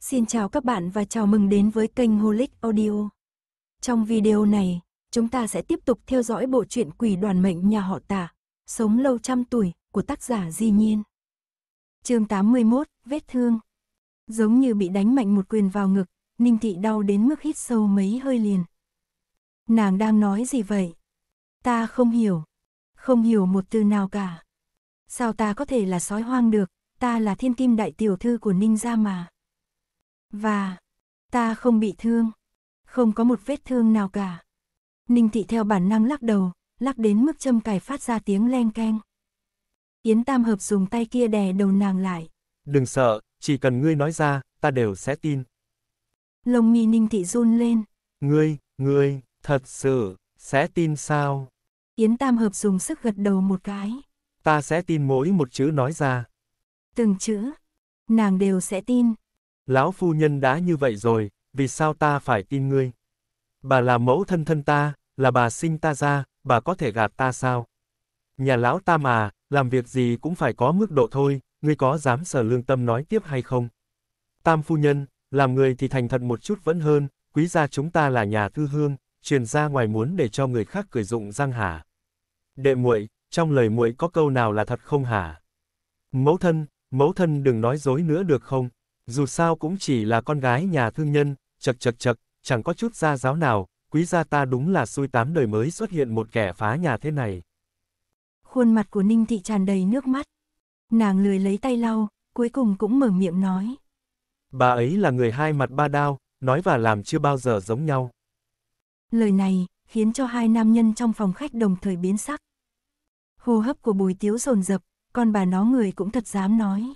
Xin chào các bạn và chào mừng đến với kênh Holic Audio. Trong video này, chúng ta sẽ tiếp tục theo dõi bộ truyện Quỷ đoàn mệnh nhà họ Tả, sống lâu trăm tuổi của tác giả Di Nhiên. Chương 81, vết thương. Giống như bị đánh mạnh một quyền vào ngực, Ninh Thị đau đến mức hít sâu mấy hơi liền. Nàng đang nói gì vậy? Ta không hiểu. Không hiểu một từ nào cả. Sao ta có thể là sói hoang được, ta là thiên kim đại tiểu thư của Ninh gia mà. Và, ta không bị thương, không có một vết thương nào cả. Ninh thị theo bản năng lắc đầu, lắc đến mức châm cài phát ra tiếng len keng. Yến Tam Hợp dùng tay kia đè đầu nàng lại. Đừng sợ, chỉ cần ngươi nói ra, ta đều sẽ tin. Lông mi Ninh thị run lên. Ngươi, ngươi, thật sự, sẽ tin sao? Yến Tam Hợp dùng sức gật đầu một cái. Ta sẽ tin mỗi một chữ nói ra. Từng chữ, nàng đều sẽ tin. Lão phu nhân đã như vậy rồi, vì sao ta phải tin ngươi? Bà là mẫu thân thân ta, là bà sinh ta ra, bà có thể gạt ta sao? Nhà lão ta mà, làm việc gì cũng phải có mức độ thôi, ngươi có dám sở lương tâm nói tiếp hay không? Tam phu nhân, làm người thì thành thật một chút vẫn hơn, quý gia chúng ta là nhà thư hương, truyền ra ngoài muốn để cho người khác cười dụng răng hả? Đệ muội, trong lời muội có câu nào là thật không hả? Mẫu thân, mẫu thân đừng nói dối nữa được không? Dù sao cũng chỉ là con gái nhà thương nhân, chật chật chật, chẳng có chút gia giáo nào, quý gia ta đúng là xui tám đời mới xuất hiện một kẻ phá nhà thế này. Khuôn mặt của Ninh Thị tràn đầy nước mắt. Nàng lười lấy tay lau, cuối cùng cũng mở miệng nói. Bà ấy là người hai mặt ba đao, nói và làm chưa bao giờ giống nhau. Lời này, khiến cho hai nam nhân trong phòng khách đồng thời biến sắc. Hô hấp của bùi tiếu rồn rập, con bà nó người cũng thật dám nói.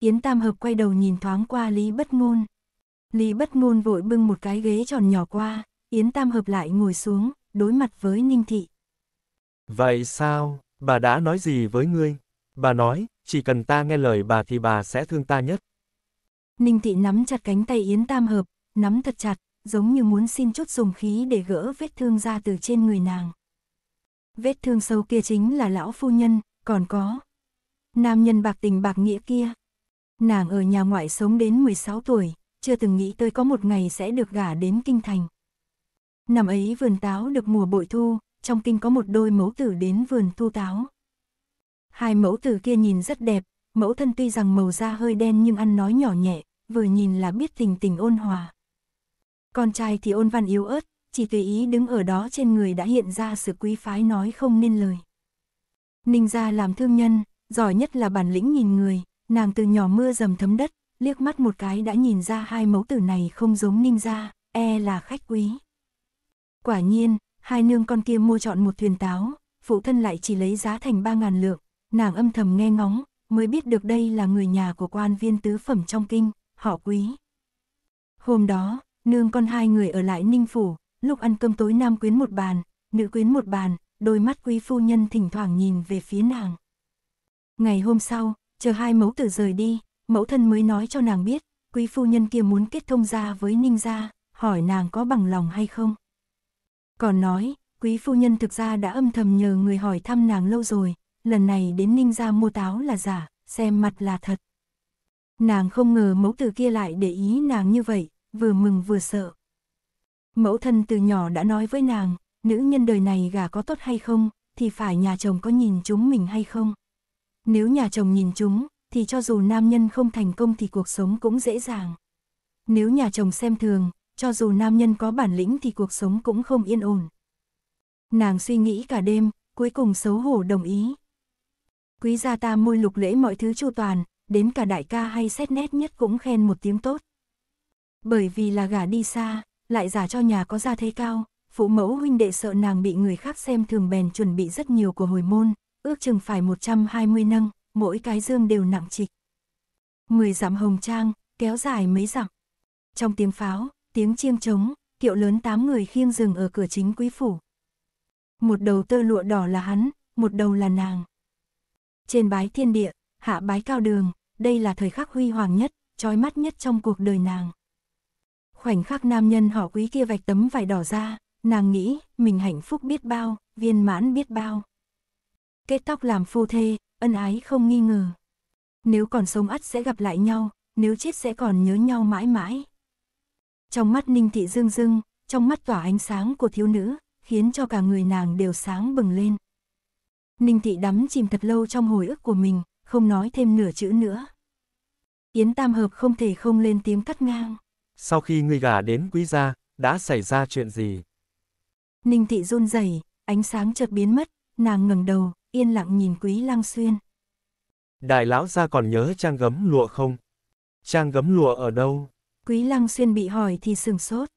Yến Tam Hợp quay đầu nhìn thoáng qua Lý Bất Ngôn. Lý Bất Ngôn vội bưng một cái ghế tròn nhỏ qua, Yến Tam Hợp lại ngồi xuống, đối mặt với Ninh Thị. Vậy sao, bà đã nói gì với ngươi? Bà nói, chỉ cần ta nghe lời bà thì bà sẽ thương ta nhất. Ninh Thị nắm chặt cánh tay Yến Tam Hợp, nắm thật chặt, giống như muốn xin chút dùng khí để gỡ vết thương ra từ trên người nàng. Vết thương sâu kia chính là lão phu nhân, còn có nam nhân bạc tình bạc nghĩa kia. Nàng ở nhà ngoại sống đến 16 tuổi, chưa từng nghĩ tới có một ngày sẽ được gả đến kinh thành. Năm ấy vườn táo được mùa bội thu, trong kinh có một đôi mẫu tử đến vườn thu táo. Hai mẫu tử kia nhìn rất đẹp, mẫu thân tuy rằng màu da hơi đen nhưng ăn nói nhỏ nhẹ, vừa nhìn là biết tình tình ôn hòa. Con trai thì ôn văn yếu ớt, chỉ tùy ý đứng ở đó trên người đã hiện ra sự quý phái nói không nên lời. Ninh gia làm thương nhân, giỏi nhất là bản lĩnh nhìn người, nàng từ nhỏ mưa dầm thấm đất, liếc mắt một cái đã nhìn ra hai mẫu tử này không giống ninh gia, e là khách quý. Quả nhiên, hai nương con kia mua chọn một thuyền táo, phụ thân lại chỉ lấy giá thành ba ngàn lượng, nàng âm thầm nghe ngóng, mới biết được đây là người nhà của quan viên tứ phẩm trong kinh, họ quý. Hôm đó, nương con hai người ở lại ninh phủ, lúc ăn cơm tối nam quyến một bàn, nữ quyến một bàn, đôi mắt quý phu nhân thỉnh thoảng nhìn về phía nàng. Ngày hôm sau, chờ hai mẫu tử rời đi, mẫu thân mới nói cho nàng biết, quý phu nhân kia muốn kết thông gia với ninh gia, hỏi nàng có bằng lòng hay không. Còn nói, quý phu nhân thực ra đã âm thầm nhờ người hỏi thăm nàng lâu rồi, lần này đến ninh gia mua táo là giả, xem mặt là thật. Nàng không ngờ mẫu tử kia lại để ý nàng như vậy, vừa mừng vừa sợ. Mẫu thân từ nhỏ đã nói với nàng, nữ nhân đời này gả có tốt hay không, thì phải nhà chồng có nhìn chúng mình hay không. Nếu nhà chồng nhìn chúng, thì cho dù nam nhân không thành công thì cuộc sống cũng dễ dàng. Nếu nhà chồng xem thường, cho dù nam nhân có bản lĩnh thì cuộc sống cũng không yên ổn. Nàng suy nghĩ cả đêm, cuối cùng xấu hổ đồng ý. Quý gia ta môi lục lễ mọi thứ chu toàn, đến cả đại ca hay xét nét nhất cũng khen một tiếng tốt. Bởi vì là gả đi xa, lại giả cho nhà có gia thế cao, phụ mẫu huynh đệ sợ nàng bị người khác xem thường bèn chuẩn bị rất nhiều của hồi môn, ước chừng phải 120 nâng, mỗi cái dương đều nặng trịch. 10 dặm hồng trang, kéo dài mấy dặm. Trong tiếng pháo, tiếng chiêng trống, kiệu lớn tám người khiêng rừng ở cửa chính quý phủ. Một đầu tơ lụa đỏ là hắn, một đầu là nàng. Trên bái thiên địa, hạ bái cao đường, đây là thời khắc huy hoàng nhất, trói mắt nhất trong cuộc đời nàng. Khoảnh khắc nam nhân họ quý kia vạch tấm vải đỏ ra, nàng nghĩ mình hạnh phúc biết bao, viên mãn biết bao. Kết tóc làm phu thê, ân ái không nghi ngờ. Nếu còn sống ắt sẽ gặp lại nhau, nếu chết sẽ còn nhớ nhau mãi mãi. Trong mắt Ninh Thị dương dương, trong mắt tỏa ánh sáng của thiếu nữ, khiến cho cả người nàng đều sáng bừng lên. Ninh Thị đắm chìm thật lâu trong hồi ức của mình, không nói thêm nửa chữ nữa. Yến Tam Hợp không thể không lên tiếng cắt ngang. Sau khi ngươi gả đến quý gia, đã xảy ra chuyện gì? Ninh Thị run rẩy, ánh sáng chợt biến mất, nàng ngẩng đầu, yên lặng nhìn Quý Lăng Xuyên. Đại lão gia còn nhớ trang gấm lụa không? Trang gấm lụa ở đâu? Quý Lăng Xuyên bị hỏi thì sừng sốt.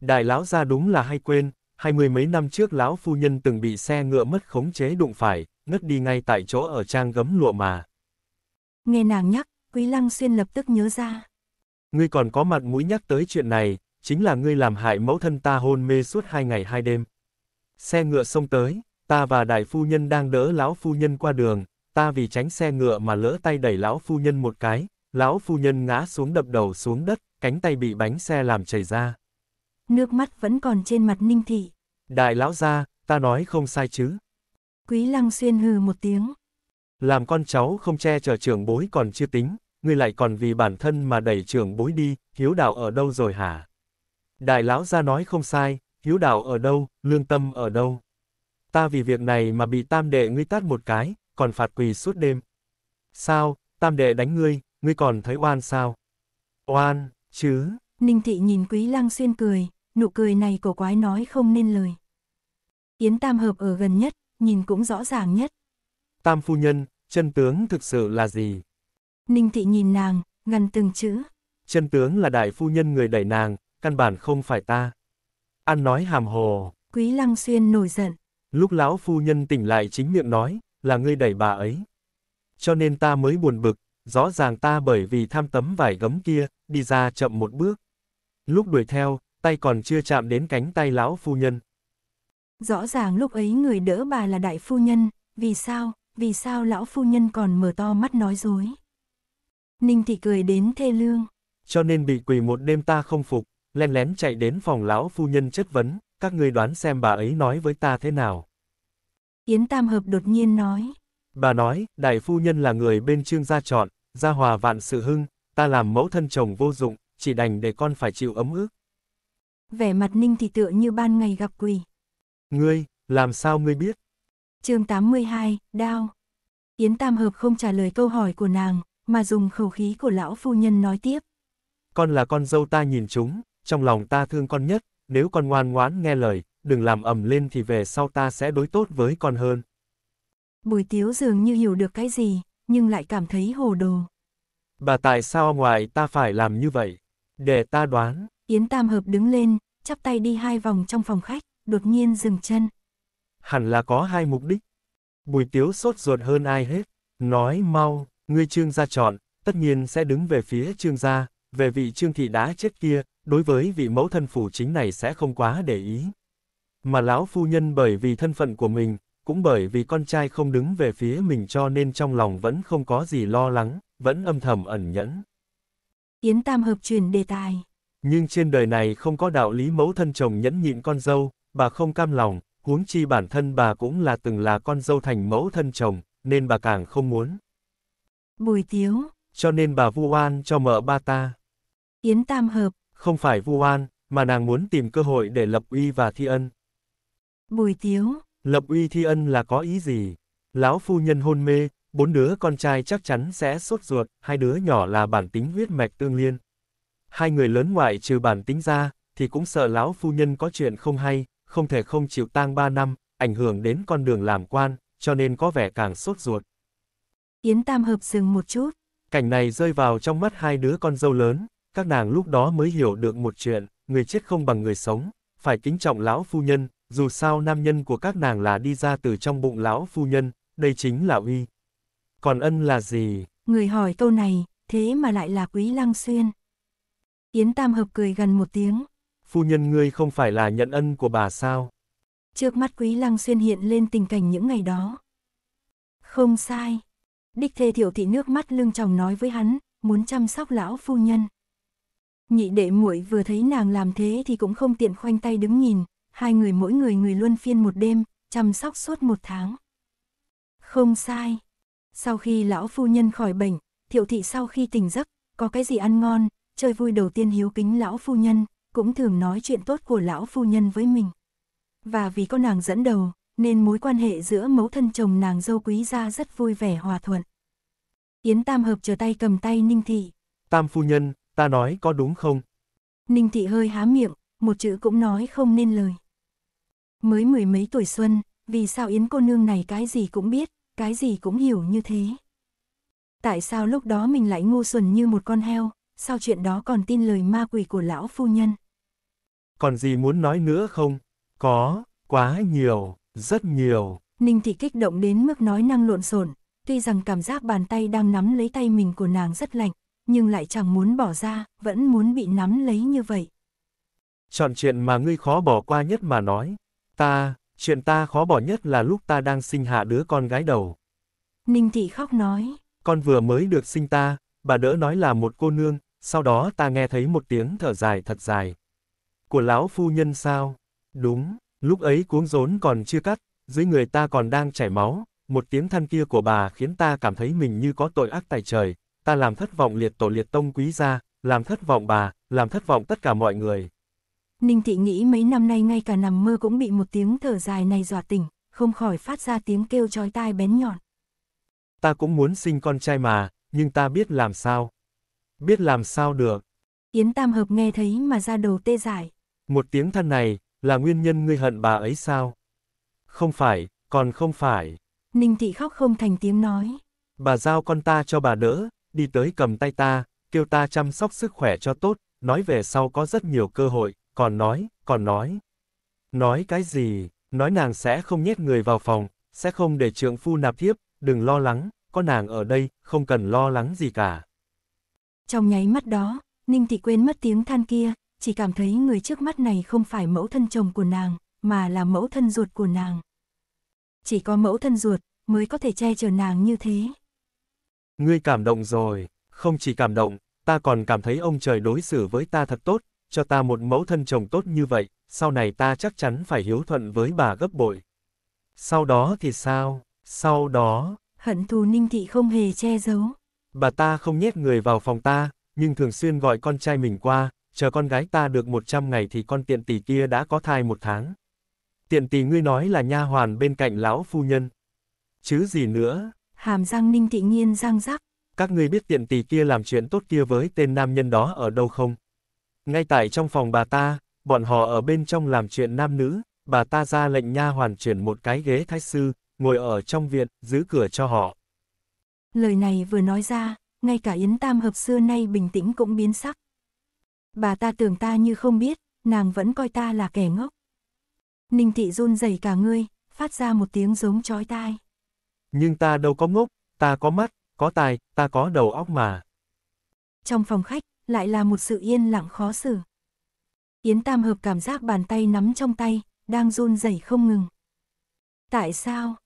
Đại lão gia đúng là hay quên, hai mươi mấy năm trước lão phu nhân từng bị xe ngựa mất khống chế đụng phải, ngất đi ngay tại chỗ ở trang gấm lụa mà. Nghe nàng nhắc, Quý Lăng Xuyên lập tức nhớ ra. Ngươi còn có mặt mũi nhắc tới chuyện này, chính là ngươi làm hại mẫu thân ta hôn mê suốt hai ngày hai đêm. Xe ngựa xông tới, ta và đại phu nhân đang đỡ lão phu nhân qua đường, ta vì tránh xe ngựa mà lỡ tay đẩy lão phu nhân một cái, lão phu nhân ngã xuống đập đầu xuống đất, cánh tay bị bánh xe làm chảy ra. Nước mắt vẫn còn trên mặt Ninh Thị. Đại lão gia, ta nói không sai chứ. Quý Lăng Xuyên hừ một tiếng. Làm con cháu không che chở trưởng bối còn chưa tính, ngươi lại còn vì bản thân mà đẩy trưởng bối đi, hiếu đạo ở đâu rồi hả? Đại lão gia nói không sai, hiếu đạo ở đâu, lương tâm ở đâu? Ta vì việc này mà bị tam đệ ngươi tát một cái, còn phạt quỳ suốt đêm. Sao, tam đệ đánh ngươi, ngươi còn thấy oan sao? Oan, chứ? Ninh Thị nhìn Quý Lăng Xuyên cười, nụ cười này cổ quái nói không nên lời. Yến Tam Hợp ở gần nhất, nhìn cũng rõ ràng nhất. Tam phu nhân, chân tướng thực sự là gì? Ninh Thị nhìn nàng, ngăn từng chữ. Chân tướng là đại phu nhân người đẩy nàng, căn bản không phải ta. Ăn nói hàm hồ. Quý Lăng Xuyên nổi giận. Lúc lão phu nhân tỉnh lại chính miệng nói, là ngươi đẩy bà ấy. Cho nên ta mới buồn bực, rõ ràng ta bởi vì tham tấm vải gấm kia, đi ra chậm một bước. Lúc đuổi theo, tay còn chưa chạm đến cánh tay lão phu nhân. Rõ ràng lúc ấy người đỡ bà là đại phu nhân, vì sao, vì sao lão phu nhân còn mở to mắt nói dối. Ninh thị cười đến thê lương. Cho nên bị quỳ một đêm ta không phục, len lén chạy đến phòng lão phu nhân chất vấn, các ngươi đoán xem bà ấy nói với ta thế nào. Yến Tam Hợp đột nhiên nói. Bà nói, đại phu nhân là người bên trương gia chọn, gia hòa vạn sự hưng, ta làm mẫu thân chồng vô dụng, chỉ đành để con phải chịu ấm ức. Vẻ mặt Ninh thì tựa như ban ngày gặp quỷ. Ngươi, làm sao ngươi biết? chương 82, đao. Yến Tam Hợp không trả lời câu hỏi của nàng, mà dùng khẩu khí của lão phu nhân nói tiếp. Con là con dâu ta nhìn chúng, trong lòng ta thương con nhất, nếu con ngoan ngoãn nghe lời, đừng làm ầm lên thì về sau ta sẽ đối tốt với con hơn. Bùi tiếu dường như hiểu được cái gì, nhưng lại cảm thấy hồ đồ. Bà tại sao ngoài ta phải làm như vậy? Để ta đoán. Yến Tam Hợp đứng lên, chắp tay đi hai vòng trong phòng khách, đột nhiên dừng chân. Hẳn là có hai mục đích. Bùi tiếu sốt ruột hơn ai hết. Nói mau, ngươi trương gia chọn, tất nhiên sẽ đứng về phía trương gia, về vị trương thị đã chết kia, đối với vị mẫu thân phủ chính này sẽ không quá để ý. Mà lão phu nhân bởi vì thân phận của mình, cũng bởi vì con trai không đứng về phía mình cho nên trong lòng vẫn không có gì lo lắng, vẫn âm thầm ẩn nhẫn. Yến Tam hợp truyền đề tài. Nhưng trên đời này không có đạo lý mẫu thân chồng nhẫn nhịn con dâu, bà không cam lòng, huống chi bản thân bà cũng là từng là con dâu thành mẫu thân chồng, nên bà càng không muốn. Bùi tiếu. Cho nên bà vu oan cho mợ ba ta. Yến Tam hợp. Không phải vu oan, mà nàng muốn tìm cơ hội để lập uy và thi ân. Bùi tiếu. Lập uy thi ân là có ý gì? Lão phu nhân hôn mê, bốn đứa con trai chắc chắn sẽ sốt ruột, hai đứa nhỏ là bản tính huyết mạch tương liên. Hai người lớn ngoại trừ bản tính ra, thì cũng sợ lão phu nhân có chuyện không hay, không thể không chịu tang ba năm, ảnh hưởng đến con đường làm quan, cho nên có vẻ càng sốt ruột. Yến Tam hợp dừng một chút. Cảnh này rơi vào trong mắt hai đứa con dâu lớn, các nàng lúc đó mới hiểu được một chuyện, người chết không bằng người sống, phải kính trọng lão phu nhân, dù sao nam nhân của các nàng là đi ra từ trong bụng lão phu nhân, đây chính là uy. Còn ân là gì? Người hỏi câu này, thế mà lại là quý lăng xuyên. Yến Tam Hợp cười gần một tiếng. Phu nhân ngươi không phải là nhận ân của bà sao? Trước mắt quý lăng xuyên hiện lên tình cảnh những ngày đó. Không sai. Đích thê thiệu thị nước mắt lưng chồng nói với hắn, muốn chăm sóc lão phu nhân. Nhị đệ muội vừa thấy nàng làm thế thì cũng không tiện khoanh tay đứng nhìn, hai người mỗi người người luân phiên một đêm, chăm sóc suốt một tháng. Không sai. Sau khi lão phu nhân khỏi bệnh, thiệu thị sau khi tỉnh giấc, có cái gì ăn ngon, chơi vui đầu tiên hiếu kính lão phu nhân, cũng thường nói chuyện tốt của lão phu nhân với mình. Và vì có nàng dẫn đầu, nên mối quan hệ giữa mẫu thân chồng nàng dâu quý gia rất vui vẻ hòa thuận. Yến Tam Hợp chờ tay cầm tay Ninh Thị. Tam phu nhân, ta nói có đúng không? Ninh Thị hơi há miệng, một chữ cũng nói không nên lời. Mới mười mấy tuổi xuân, vì sao Yến cô nương này cái gì cũng biết, cái gì cũng hiểu như thế. Tại sao lúc đó mình lại ngu xuẩn như một con heo, sao chuyện đó còn tin lời ma quỷ của lão phu nhân? Còn gì muốn nói nữa không? Có, quá nhiều, rất nhiều. Ninh Thị kích động đến mức nói năng lộn xộn, tuy rằng cảm giác bàn tay đang nắm lấy tay mình của nàng rất lạnh, nhưng lại chẳng muốn bỏ ra, vẫn muốn bị nắm lấy như vậy. Chọn chuyện mà ngươi khó bỏ qua nhất mà nói. Ta, chuyện ta khó bỏ nhất là lúc ta đang sinh hạ đứa con gái đầu. Ninh Thị khóc nói. Con vừa mới được sinh ta, bà đỡ nói là một cô nương, sau đó ta nghe thấy một tiếng thở dài thật dài. Của lão phu nhân sao? Đúng, lúc ấy cuống rốn còn chưa cắt, dưới người ta còn đang chảy máu, một tiếng than kia của bà khiến ta cảm thấy mình như có tội ác tại trời, ta làm thất vọng liệt tổ liệt tông quý gia, làm thất vọng bà, làm thất vọng tất cả mọi người. Ninh Thị nghĩ mấy năm nay ngay cả nằm mơ cũng bị một tiếng thở dài này dọa tỉnh, không khỏi phát ra tiếng kêu chói tai bén nhọn. Ta cũng muốn sinh con trai mà, nhưng ta biết làm sao. Biết làm sao được. Yến Tam Hợp nghe thấy mà ra đầu tê dại. Một tiếng than này, là nguyên nhân ngươi hận bà ấy sao? Không phải, còn không phải. Ninh Thị khóc không thành tiếng nói. Bà giao con ta cho bà đỡ, đi tới cầm tay ta, kêu ta chăm sóc sức khỏe cho tốt, nói về sau có rất nhiều cơ hội, còn nói, còn nói. Nói cái gì, nói nàng sẽ không nhét người vào phòng, sẽ không để trượng phu nạp thiếp, đừng lo lắng, có nàng ở đây, không cần lo lắng gì cả. Trong nháy mắt đó, Ninh Thị quên mất tiếng than kia, chỉ cảm thấy người trước mắt này không phải mẫu thân chồng của nàng, mà là mẫu thân ruột của nàng. Chỉ có mẫu thân ruột mới có thể che chở nàng như thế. Ngươi cảm động rồi, không chỉ cảm động, ta còn cảm thấy ông trời đối xử với ta thật tốt, cho ta một mẫu thân chồng tốt như vậy, sau này ta chắc chắn phải hiếu thuận với bà gấp bội. Sau đó thì sao? Sau đó... Hận thù ninh thị không hề che giấu. Bà ta không nhét người vào phòng ta, nhưng thường xuyên gọi con trai mình qua, chờ con gái ta được 100 ngày thì con tiện tỷ kia đã có thai một tháng. Tiện tỷ ngươi nói là nha hoàn bên cạnh lão phu nhân. Chứ gì nữa? Hàm răng ninh thị nghiên răng rắc. Các ngươi biết tiện tỷ kia làm chuyện tốt kia với tên nam nhân đó ở đâu không? Ngay tại trong phòng bà ta, bọn họ ở bên trong làm chuyện nam nữ, bà ta ra lệnh nha hoàn chuyển một cái ghế thái sư, ngồi ở trong viện, giữ cửa cho họ. Lời này vừa nói ra, ngay cả Yến Tam Hợp xưa nay bình tĩnh cũng biến sắc. Bà ta tưởng ta như không biết, nàng vẫn coi ta là kẻ ngốc. Ninh thị run rẩy cả ngươi, phát ra một tiếng giống chói tai. Nhưng ta đâu có ngốc, ta có mắt, có tài, ta có đầu óc mà. Trong phòng khách, lại là một sự yên lặng khó xử. Yến Tam Hợp cảm giác bàn tay nắm trong tay, đang run rẩy không ngừng. Tại sao?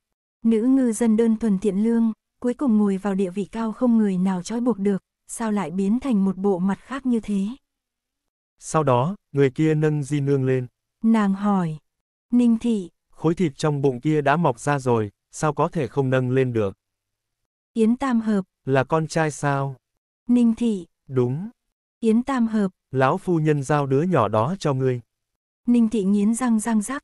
Nữ ngư dân đơn thuần thiện lương, cuối cùng ngồi vào địa vị cao không người nào trói buộc được, sao lại biến thành một bộ mặt khác như thế? Sau đó, người kia nâng di nương lên. Nàng hỏi. Ninh thị. Khối thịt trong bụng kia đã mọc ra rồi, sao có thể không nâng lên được? Yến Tam Hợp. Là con trai sao? Ninh thị. Đúng. Yến Tam Hợp. Lão phu nhân giao đứa nhỏ đó cho ngươi. Ninh thị nghiến răng răng rắc.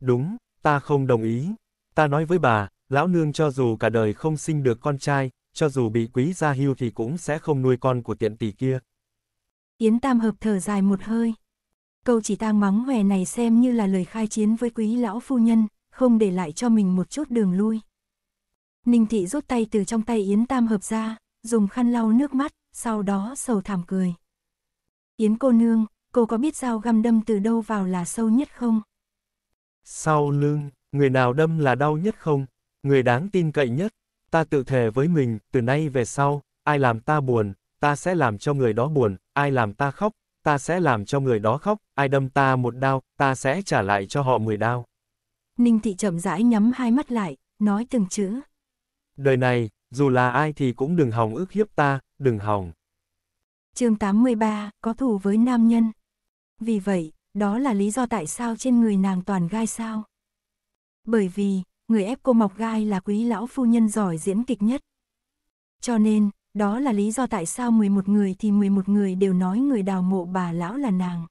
Đúng, ta không đồng ý. Ta nói với bà, lão nương cho dù cả đời không sinh được con trai, cho dù bị quý gia hưu thì cũng sẽ không nuôi con của tiện tỷ kia. Yến Tam Hợp thở dài một hơi. Câu chỉ tang mắng hòe này xem như là lời khai chiến với quý lão phu nhân, không để lại cho mình một chút đường lui. Ninh Thị rút tay từ trong tay Yến Tam Hợp ra, dùng khăn lau nước mắt, sau đó sầu thảm cười. Yến cô nương, cô có biết dao găm đâm từ đâu vào là sâu nhất không? Sau lưng, người nào đâm là đau nhất không? Người đáng tin cậy nhất. Ta tự thề với mình, từ nay về sau, ai làm ta buồn, ta sẽ làm cho người đó buồn, ai làm ta khóc, ta sẽ làm cho người đó khóc, ai đâm ta một đau, ta sẽ trả lại cho họ mười đau. Ninh thị chậm rãi nhắm hai mắt lại, nói từng chữ. Đời này, dù là ai thì cũng đừng hòng ước hiếp ta, đừng hòng. chương 83, có thù với nam nhân. Vì vậy, đó là lý do tại sao trên người nàng toàn gai sao. Bởi vì, người ép cô mọc gai là quý lão phu nhân giỏi diễn kịch nhất. Cho nên, đó là lý do tại sao 11 người thì 11 người đều nói người đào mộ bà lão là nàng.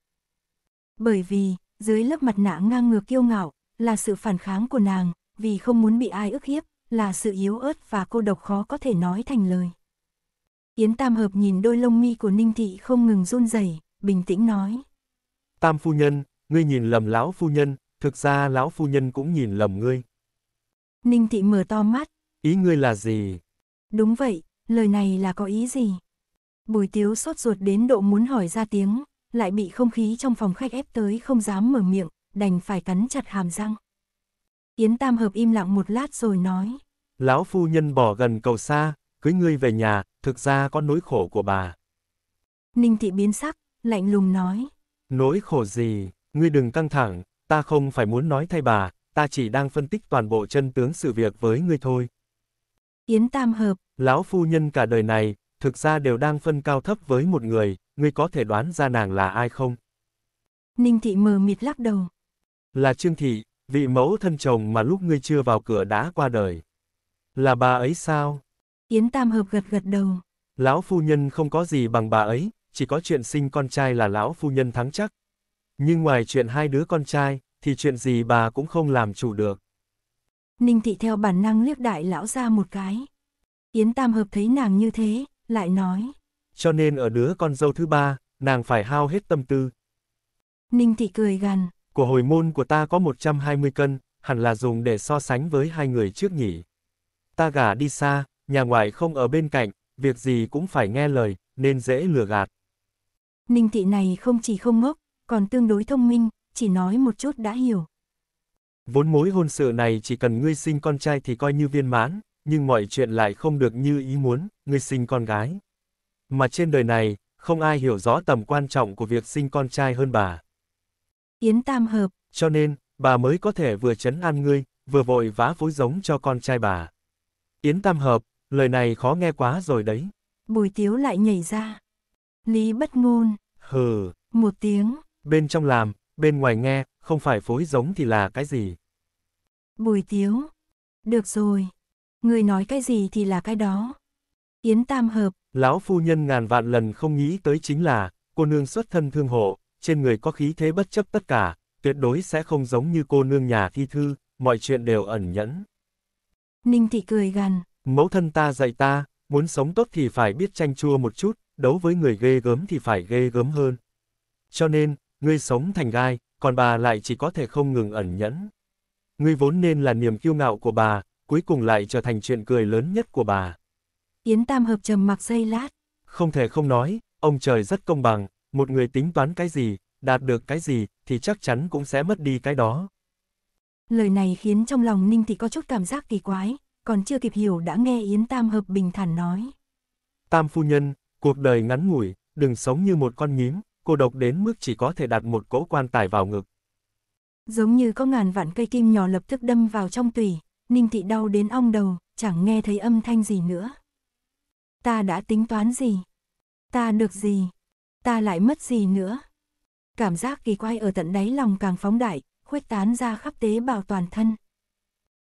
Bởi vì, dưới lớp mặt nạ ngang ngược kiêu ngạo, là sự phản kháng của nàng, vì không muốn bị ai ức hiếp, là sự yếu ớt và cô độc khó có thể nói thành lời. Yến Tam Hợp nhìn đôi lông mi của Ninh Thị không ngừng run rẩy, bình tĩnh nói. Tam phu nhân, ngươi nhìn lầm lão phu nhân, thực ra lão phu nhân cũng nhìn lầm ngươi. Ninh Thị mở to mắt. Ý ngươi là gì? Đúng vậy, lời này là có ý gì? Bùi tiếu sốt ruột đến độ muốn hỏi ra tiếng, lại bị không khí trong phòng khách ép tới không dám mở miệng, đành phải cắn chặt hàm răng. Yến Tam Hợp im lặng một lát rồi nói. Lão phu nhân bỏ gần cầu xa, cưới ngươi về nhà, thực ra có nỗi khổ của bà. Ninh Thị biến sắc, lạnh lùng nói. Nỗi khổ gì, ngươi đừng căng thẳng, ta không phải muốn nói thay bà, ta chỉ đang phân tích toàn bộ chân tướng sự việc với ngươi thôi. Yến Tam Hợp, Lão phu nhân cả đời này, thực ra đều đang phân cao thấp với một người, ngươi có thể đoán ra nàng là ai không? Ninh Thị mờ mịt lắc đầu. Là Trương Thị, vị mẫu thân chồng mà lúc ngươi chưa vào cửa đã qua đời. Là bà ấy sao? Yến Tam Hợp gật gật đầu. Lão phu nhân không có gì bằng bà ấy, chỉ có chuyện sinh con trai là lão phu nhân thắng chắc. Nhưng ngoài chuyện hai đứa con trai, thì chuyện gì bà cũng không làm chủ được. Ninh Thị theo bản năng liếc đại lão ra một cái. Yến Tam Hợp thấy nàng như thế, lại nói. Cho nên ở đứa con dâu thứ ba, nàng phải hao hết tâm tư. Ninh Thị cười gằn. Của hồi môn của ta có 120 cân, hẳn là dùng để so sánh với hai người trước nhỉ. Ta gả đi xa, nhà ngoại không ở bên cạnh, việc gì cũng phải nghe lời, nên dễ lừa gạt. Ninh Thị này không chỉ không ngốc, còn tương đối thông minh, chỉ nói một chút đã hiểu. Vốn mối hôn sự này chỉ cần ngươi sinh con trai thì coi như viên mãn, nhưng mọi chuyện lại không được như ý muốn, ngươi sinh con gái. Mà trên đời này, không ai hiểu rõ tầm quan trọng của việc sinh con trai hơn bà. Yến Tam Hợp. Cho nên, bà mới có thể vừa chấn an ngươi, vừa vội vã phối giống cho con trai bà. Yến Tam Hợp, lời này khó nghe quá rồi đấy. Bùi Tiếu lại nhảy ra. Lý bất ngôn. Hừ. Một tiếng. Bên trong làm, bên ngoài nghe, không phải phối giống thì là cái gì. Bùi Tiếu. Được rồi. Người nói cái gì thì là cái đó. Yến Tam Hợp. Lão phu nhân ngàn vạn lần không nghĩ tới chính là, cô nương xuất thân thương hộ, trên người có khí thế bất chấp tất cả, tuyệt đối sẽ không giống như cô nương nhà thi thư, mọi chuyện đều ẩn nhẫn. Ninh Thị cười gằn. Mẫu thân ta dạy ta, muốn sống tốt thì phải biết tranh chua một chút, đấu với người ghê gớm thì phải ghê gớm hơn. Cho nên, ngươi sống thành gai, còn bà lại chỉ có thể không ngừng ẩn nhẫn. Ngươi vốn nên là niềm kiêu ngạo của bà, cuối cùng lại trở thành chuyện cười lớn nhất của bà. Yến Tam Hợp trầm mặc giây lát. Không thể không nói, ông trời rất công bằng, một người tính toán cái gì, đạt được cái gì, thì chắc chắn cũng sẽ mất đi cái đó. Lời này khiến trong lòng Ninh Thị có chút cảm giác kỳ quái, còn chưa kịp hiểu đã nghe Yến Tam Hợp bình thản nói. Tam phu nhân, cuộc đời ngắn ngủi, đừng sống như một con nhím, cô độc đến mức chỉ có thể đặt một cỗ quan tài vào ngực. Giống như có ngàn vạn cây kim nhỏ lập tức đâm vào trong tủy, Ninh Thị đau đến ong đầu, chẳng nghe thấy âm thanh gì nữa. Ta đã tính toán gì? Ta được gì? Ta lại mất gì nữa? Cảm giác kỳ quái ở tận đáy lòng càng phóng đại, khuếch tán ra khắp tế bào toàn thân.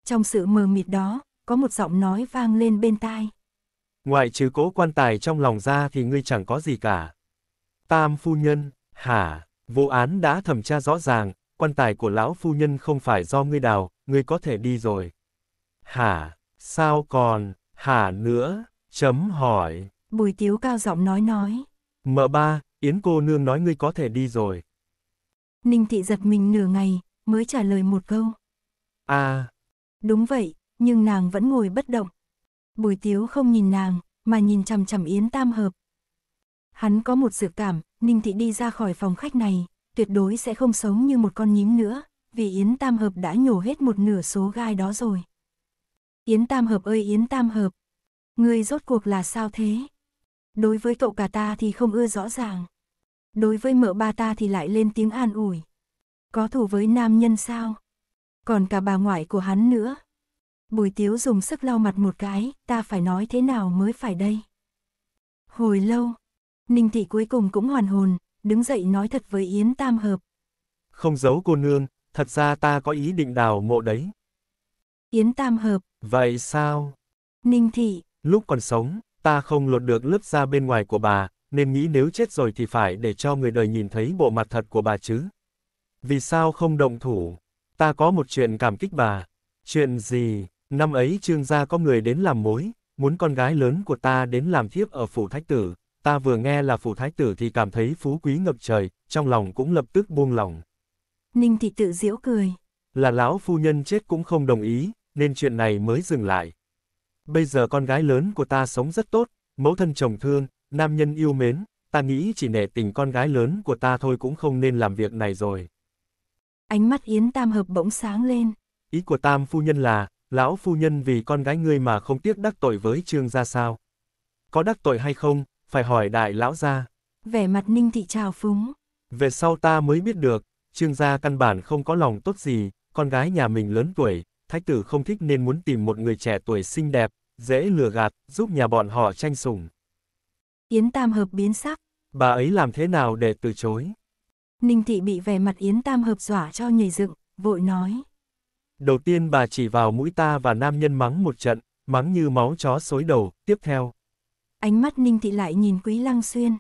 Trong sự mờ mịt đó, có một giọng nói vang lên bên tai. Ngoại trừ cố quan tài trong lòng ra thì ngươi chẳng có gì cả. Tam phu nhân, hả, vụ án đã thẩm tra rõ ràng, quan tài của lão phu nhân không phải do ngươi đào, ngươi có thể đi rồi. Hả, sao còn, hả nữa, chấm hỏi. Bùi tiếu cao giọng nói nói. Mợ ba, Yến cô nương nói ngươi có thể đi rồi. Ninh thị giật mình nửa ngày, mới trả lời một câu. À. Đúng vậy, nhưng nàng vẫn ngồi bất động. Bùi tiếu không nhìn nàng, mà nhìn chằm chằm Yến Tam Hợp. Hắn có một dự cảm, Ninh Thị đi ra khỏi phòng khách này, tuyệt đối sẽ không sống như một con nhím nữa, vì Yến Tam Hợp đã nhổ hết một nửa số gai đó rồi. Yến Tam Hợp ơi Yến Tam Hợp, ngươi rốt cuộc là sao thế? Đối với cậu cả ta thì không ưa rõ ràng. Đối với mợ ba ta thì lại lên tiếng an ủi. Có thủ với nam nhân sao? Còn cả bà ngoại của hắn nữa. Bùi tiếu dùng sức lau mặt một cái, ta phải nói thế nào mới phải đây? Hồi lâu, Ninh Thị cuối cùng cũng hoàn hồn, đứng dậy nói thật với Yến Tam Hợp. Không giấu cô nương, thật ra ta có ý định đào mộ đấy. Yến Tam Hợp. Vậy sao? Ninh Thị. Lúc còn sống, ta không lột được lớp da bên ngoài của bà, nên nghĩ nếu chết rồi thì phải để cho người đời nhìn thấy bộ mặt thật của bà chứ. Vì sao không động thủ? Ta có một chuyện cảm kích bà. Chuyện gì? Năm ấy trương gia có người đến làm mối, muốn con gái lớn của ta đến làm thiếp ở phủ thái tử. Ta vừa nghe là phủ thái tử thì cảm thấy phú quý ngập trời, trong lòng cũng lập tức buông lòng. Ninh thị tự giễu cười. Là lão phu nhân chết cũng không đồng ý, nên chuyện này mới dừng lại. Bây giờ con gái lớn của ta sống rất tốt, mẫu thân chồng thương, nam nhân yêu mến, ta nghĩ chỉ nể tình con gái lớn của ta thôi cũng không nên làm việc này rồi. Ánh mắt Yến Tam Hợp bỗng sáng lên. Ý của Tam phu nhân là, lão phu nhân vì con gái ngươi mà không tiếc đắc tội với trương gia sao? Có đắc tội hay không, phải hỏi đại lão gia. Vẻ mặt Ninh thị trào phúng. Về sau ta mới biết được, trương gia căn bản không có lòng tốt gì, con gái nhà mình lớn tuổi, thái tử không thích nên muốn tìm một người trẻ tuổi xinh đẹp, dễ lừa gạt, giúp nhà bọn họ tranh sủng. Yến Tam Hợp biến sắc. Bà ấy làm thế nào để từ chối? Ninh thị bị vẻ mặt Yến Tam Hợp dọa cho nhảy dựng, vội nói. Đầu tiên bà chỉ vào mũi ta và nam nhân mắng một trận, mắng như máu chó xối đầu, tiếp theo. Ánh mắt Ninh thị lại nhìn Quý Lăng Xuyên.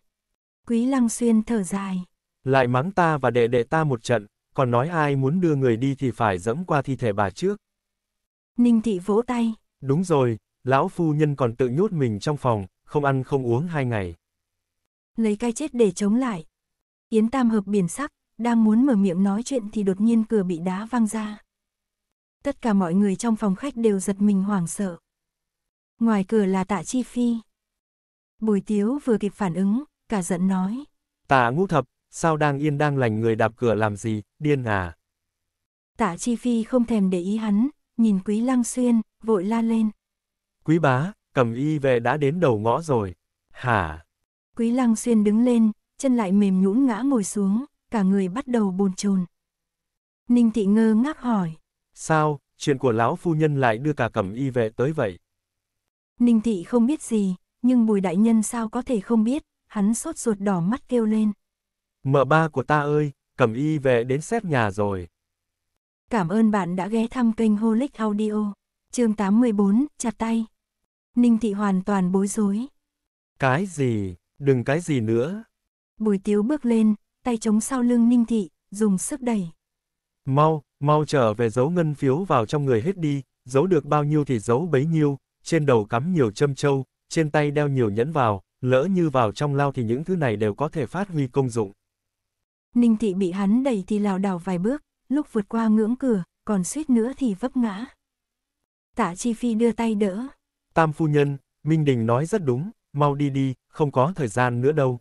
Quý Lăng Xuyên thở dài. Lại mắng ta và đệ đệ ta một trận, còn nói ai muốn đưa người đi thì phải dẫm qua thi thể bà trước. Ninh thị vỗ tay. Đúng rồi, lão phu nhân còn tự nhốt mình trong phòng, không ăn không uống hai ngày. Lấy cái chết để chống lại. Yến Tam hợp biển sắc, đang muốn mở miệng nói chuyện thì đột nhiên cửa bị đá văng ra. Tất cả mọi người trong phòng khách đều giật mình hoảng sợ. Ngoài cửa là tạ chi phi. Bùi tiếu vừa kịp phản ứng, cả giận nói. Tạ ngũ thập, sao đang yên đang lành người đạp cửa làm gì, điên à? Tạ chi phi không thèm để ý hắn, nhìn quý lăng xuyên, vội la lên. Quý bá, cầm y về đã đến đầu ngõ rồi. Hả? Quý lăng xuyên đứng lên, chân lại mềm nhũn ngã ngồi xuống, cả người bắt đầu bồn chồn. Ninh thị ngơ ngác hỏi. Sao, chuyện của lão phu nhân lại đưa cả cẩm y về tới vậy? Ninh thị không biết gì, nhưng bùi đại nhân sao có thể không biết, hắn sốt ruột đỏ mắt kêu lên. Mợ ba của ta ơi, cẩm y về đến xếp nhà rồi. Cảm ơn bạn đã ghé thăm kênh Holic Audio. chương 814, chặt tay. Ninh thị hoàn toàn bối rối. Cái gì, đừng cái gì nữa. Bùi tiếu bước lên, tay chống sau lưng Ninh thị, dùng sức đẩy. Mau, mau trở về giấu ngân phiếu vào trong người hết đi, giấu được bao nhiêu thì giấu bấy nhiêu, trên đầu cắm nhiều châm châu, trên tay đeo nhiều nhẫn vào, lỡ như vào trong lao thì những thứ này đều có thể phát huy công dụng. Ninh thị bị hắn đẩy thì lảo đảo vài bước, lúc vượt qua ngưỡng cửa, còn suýt nữa thì vấp ngã. Tạ Chi Phi đưa tay đỡ. Tam phu nhân, Minh Đình nói rất đúng, mau đi đi, không có thời gian nữa đâu.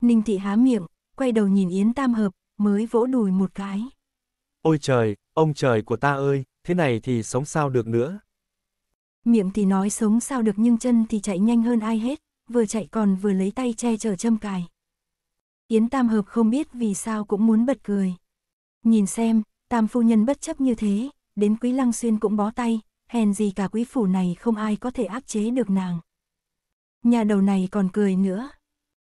Ninh thị há miệng, quay đầu nhìn Yến Tam Hợp, mới vỗ đùi một cái. Ôi trời, ông trời của ta ơi, thế này thì sống sao được nữa. Miệng thì nói sống sao được nhưng chân thì chạy nhanh hơn ai hết, vừa chạy còn vừa lấy tay che chở châm cài. Yến Tam Hợp không biết vì sao cũng muốn bật cười. Nhìn xem, Tam phu nhân bất chấp như thế, đến Quý Lăng Xuyên cũng bó tay, hèn gì cả quý phủ này không ai có thể áp chế được nàng. Nhà đầu này còn cười nữa.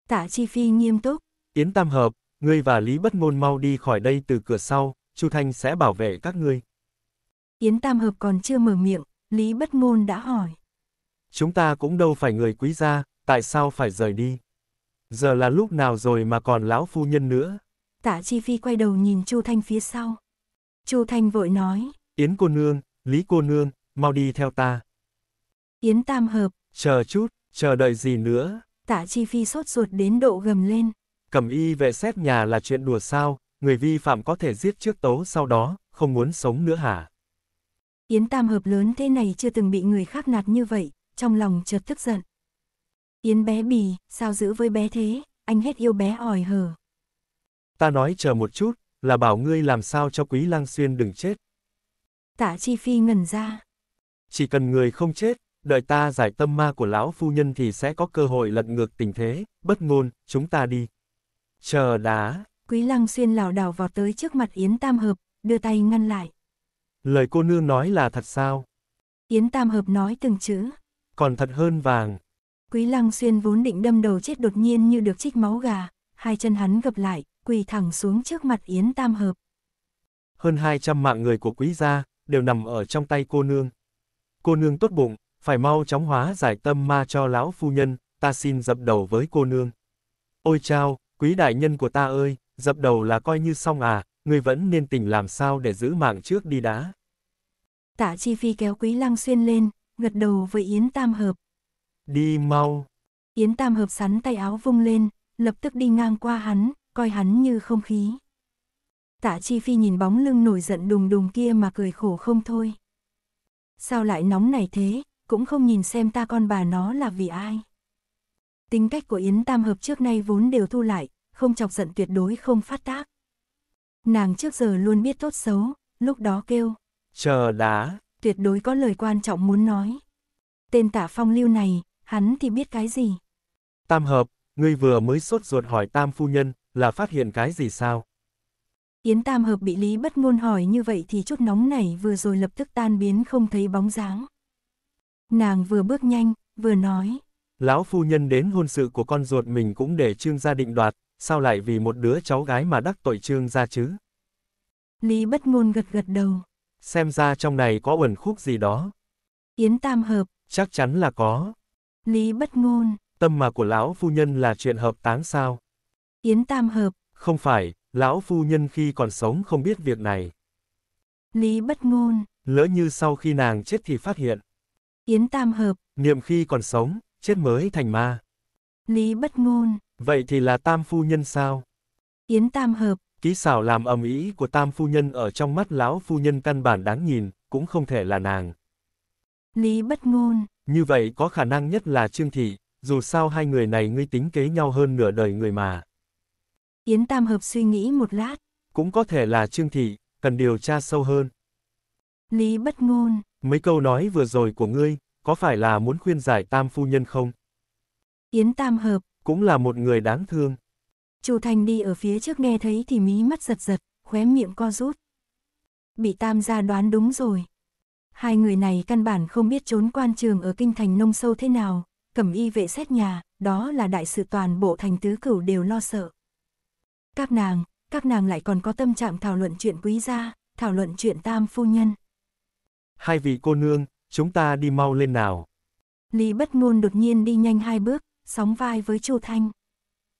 Tạ Chi Phi nghiêm túc. Yến Tam Hợp, ngươi và Lý Bất Ngôn mau đi khỏi đây từ cửa sau, Chu Thanh sẽ bảo vệ các ngươi. Yến Tam Hợp còn chưa mở miệng, Lý Bất Ngôn đã hỏi. Chúng ta cũng đâu phải người quý gia, tại sao phải rời đi? Giờ là lúc nào rồi mà còn lão phu nhân nữa? Tạ Chi Phi quay đầu nhìn Chu Thanh phía sau. Chu Thanh vội nói. Yến cô nương, Lý cô nương, mau đi theo ta. Yến Tam Hợp. Chờ chút, chờ đợi gì nữa? Tạ Chi Phi sốt ruột đến độ gầm lên. Cầm y vệ xét nhà là chuyện đùa sao, người vi phạm có thể giết trước tấu sau đó, không muốn sống nữa hả? Yến Tam Hợp lớn thế này chưa từng bị người khác nạt như vậy, trong lòng chợt tức giận. Yến bé bì, sao giữ với bé thế, anh hết yêu bé ỏi hở. Ta nói chờ một chút, là bảo ngươi làm sao cho quý lang xuyên đừng chết. Tạ Chi Phi ngẩn ra. Chỉ cần người không chết, đợi ta giải tâm ma của lão phu nhân thì sẽ có cơ hội lật ngược tình thế, bất ngôn, chúng ta đi. Chờ đá. Quý Lăng Xuyên lảo đảo vào tới trước mặt Yến Tam Hợp, đưa tay ngăn lại. Lời cô nương nói là thật sao? Yến Tam Hợp nói từng chữ. Còn thật hơn vàng. Quý Lăng Xuyên vốn định đâm đầu chết đột nhiên như được trích máu gà, hai chân hắn gập lại, quỳ thẳng xuống trước mặt Yến Tam Hợp. Hơn 200 mạng người của quý gia, đều nằm ở trong tay cô nương. Cô nương tốt bụng, phải mau chóng hóa giải tâm ma cho lão phu nhân, ta xin dập đầu với cô nương. Ôi chao, quý đại nhân của ta ơi, dập đầu là coi như xong à, người vẫn nên tỉnh làm sao để giữ mạng trước đi đã. Tạ Chi Phi kéo Quý Lăng Xuyên lên, gật đầu với Yến Tam Hợp. Đi mau. Yến Tam Hợp sắn tay áo vung lên, lập tức đi ngang qua hắn, coi hắn như không khí. Tạ Chi Phi nhìn bóng lưng nổi giận đùng đùng kia mà cười khổ không thôi. Sao lại nóng này thế, cũng không nhìn xem ta con bà nó là vì ai. Tính cách của Yến Tam Hợp trước nay vốn đều thu lại, không chọc giận tuyệt đối không phát tác. Nàng trước giờ luôn biết tốt xấu, lúc đó kêu. Chờ đã. Tuyệt đối có lời quan trọng muốn nói. Tên tả phong lưu này, hắn thì biết cái gì. Tam Hợp, ngươi vừa mới sốt ruột hỏi Tam Phu Nhân, là phát hiện cái gì sao? Yến Tam Hợp bị Lý bất ngôn hỏi như vậy thì chút nóng này vừa rồi lập tức tan biến không thấy bóng dáng. Nàng vừa bước nhanh, vừa nói. Lão phu nhân đến hôn sự của con ruột mình cũng để trương gia định đoạt, sao lại vì một đứa cháu gái mà đắc tội trương gia chứ? Lý bất ngôn gật gật đầu. Xem ra trong này có uẩn khúc gì đó. Yến Tam Hợp. Chắc chắn là có. Lý bất ngôn. Tâm mà của lão phu nhân là chuyện hợp táng sao? Yến Tam Hợp. Không phải, lão phu nhân khi còn sống không biết việc này. Lý bất ngôn. Lỡ như sau khi nàng chết thì phát hiện. Yến Tam Hợp. Niệm khi còn sống, chết mới thành ma. Lý bất ngôn. Vậy thì là tam phu nhân sao? Yến Tam Hợp. Ký xảo làm ầm ĩ của tam phu nhân ở trong mắt lão phu nhân căn bản đáng nhìn, cũng không thể là nàng. Lý bất ngôn. Như vậy có khả năng nhất là Trương Thị, dù sao hai người này ngươi tính kế nhau hơn nửa đời người mà. Yến Tam Hợp suy nghĩ một lát. Cũng có thể là Trương Thị, cần điều tra sâu hơn. Lý bất ngôn. Mấy câu nói vừa rồi của ngươi, có phải là muốn khuyên giải tam phu nhân không? Yến Tam Hợp. Cũng là một người đáng thương. Chu Thành đi ở phía trước nghe thấy thì mí mắt giật giật, khóe miệng co rút. Bị Tam gia đoán đúng rồi. Hai người này căn bản không biết trốn quan trường ở kinh thành nông sâu thế nào, cầm y vệ xét nhà, đó là đại sự toàn bộ thành tứ cửu đều lo sợ. Các nàng, các nàng lại còn có tâm trạng thảo luận chuyện quý gia, thảo luận chuyện tam phu nhân. Hai vị cô nương, chúng ta đi mau lên nào. Lý bất ngôn đột nhiên đi nhanh hai bước, sóng vai với Chu Thanh.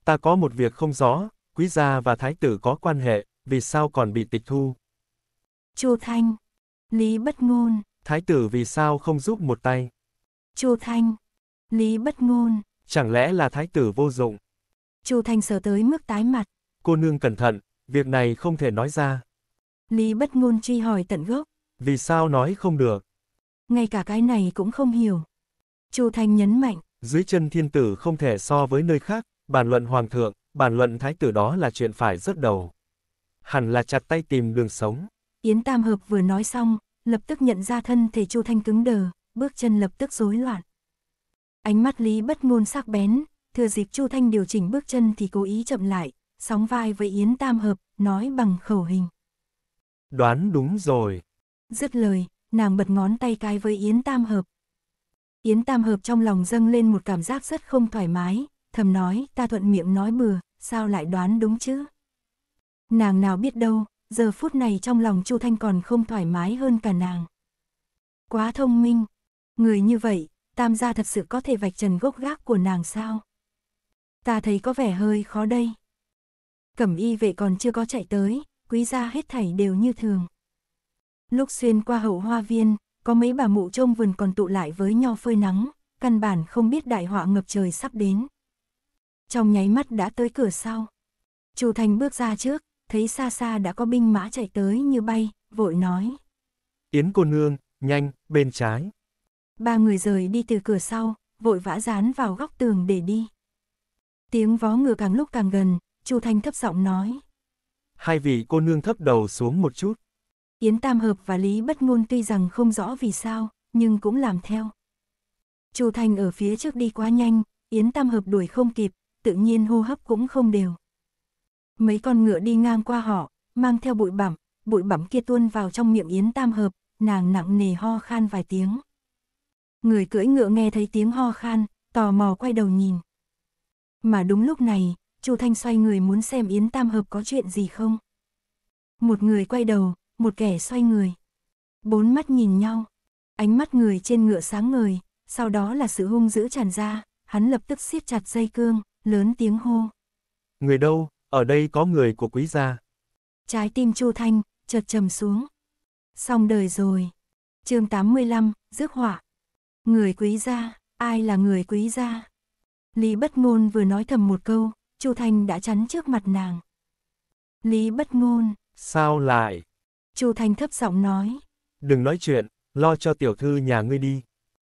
Ta có một việc không rõ, quý gia và thái tử có quan hệ, vì sao còn bị tịch thu? Chu Thanh. Lý bất ngôn. Thái tử vì sao không giúp một tay? Chu Thanh. Lý bất ngôn. Chẳng lẽ là thái tử vô dụng? Chu Thanh sợ tới mức tái mặt. Cô nương cẩn thận, việc này không thể nói ra. Lý bất ngôn truy hỏi tận gốc. Vì sao nói không được? Ngay cả cái này cũng không hiểu. Chu Thanh nhấn mạnh. Dưới chân thiên tử không thể so với nơi khác, bàn luận hoàng thượng, bàn luận thái tử đó là chuyện phải rất đầu. Hẳn là chặt tay tìm đường sống. Yến Tam Hợp vừa nói xong, lập tức nhận ra thân thể Chu Thanh cứng đờ, bước chân lập tức rối loạn. Ánh mắt Lý bất ngôn sắc bén, thừa dịp Chu Thanh điều chỉnh bước chân thì cố ý chậm lại, sóng vai với Yến Tam Hợp, nói bằng khẩu hình. Đoán đúng rồi. Dứt lời, nàng bật ngón tay cái với Yến Tam Hợp. Yến Tam Hợp trong lòng dâng lên một cảm giác rất không thoải mái, thầm nói, ta thuận miệng nói bừa, sao lại đoán đúng chứ? Nàng nào biết đâu, giờ phút này trong lòng Chu Thanh còn không thoải mái hơn cả nàng. Quá thông minh, người như vậy, tam gia thật sự có thể vạch trần gốc gác của nàng sao? Ta thấy có vẻ hơi khó đây. Cẩm y vệ còn chưa có chạy tới, quý gia hết thảy đều như thường. Lúc xuyên qua hậu hoa viên, có mấy bà mụ trông vườn còn tụ lại với nhau phơi nắng, căn bản không biết đại họa ngập trời sắp đến. Trong nháy mắt đã tới cửa sau. Chu Thành bước ra trước, thấy xa xa đã có binh mã chạy tới như bay, vội nói. Yến cô nương, nhanh, bên trái. Ba người rời đi từ cửa sau, vội vã dán vào góc tường để đi. Tiếng vó ngựa càng lúc càng gần, Chu Thanh thấp giọng nói. Hai vị cô nương thấp đầu xuống một chút. Yến Tam Hợp và Lý Bất Ngôn tuy rằng không rõ vì sao, nhưng cũng làm theo. Chu Thanh ở phía trước đi quá nhanh, Yến Tam Hợp đuổi không kịp, tự nhiên hô hấp cũng không đều. Mấy con ngựa đi ngang qua họ, mang theo bụi bặm, bụi bặm kia tuôn vào trong miệng Yến Tam Hợp, nàng nặng nề ho khan vài tiếng. Người cưỡi ngựa nghe thấy tiếng ho khan, tò mò quay đầu nhìn. Mà đúng lúc này, Chu Thanh xoay người muốn xem Yến Tam Hợp có chuyện gì không. Một người quay đầu, một kẻ xoay người. Bốn mắt nhìn nhau. Ánh mắt người trên ngựa sáng ngời, sau đó là sự hung dữ tràn ra, hắn lập tức siết chặt dây cương, lớn tiếng hô. Người đâu, ở đây có người của quý gia. Trái tim Chu Thanh, chợt trầm xuống. Xong đời rồi. chương 85, rước họa. Người quý gia, ai là người quý gia? Lý bất ngôn vừa nói thầm một câu, Chu Thanh đã chắn trước mặt nàng. Lý bất ngôn. Sao lại? Chu Thanh thấp giọng nói. Đừng nói chuyện, lo cho tiểu thư nhà ngươi đi.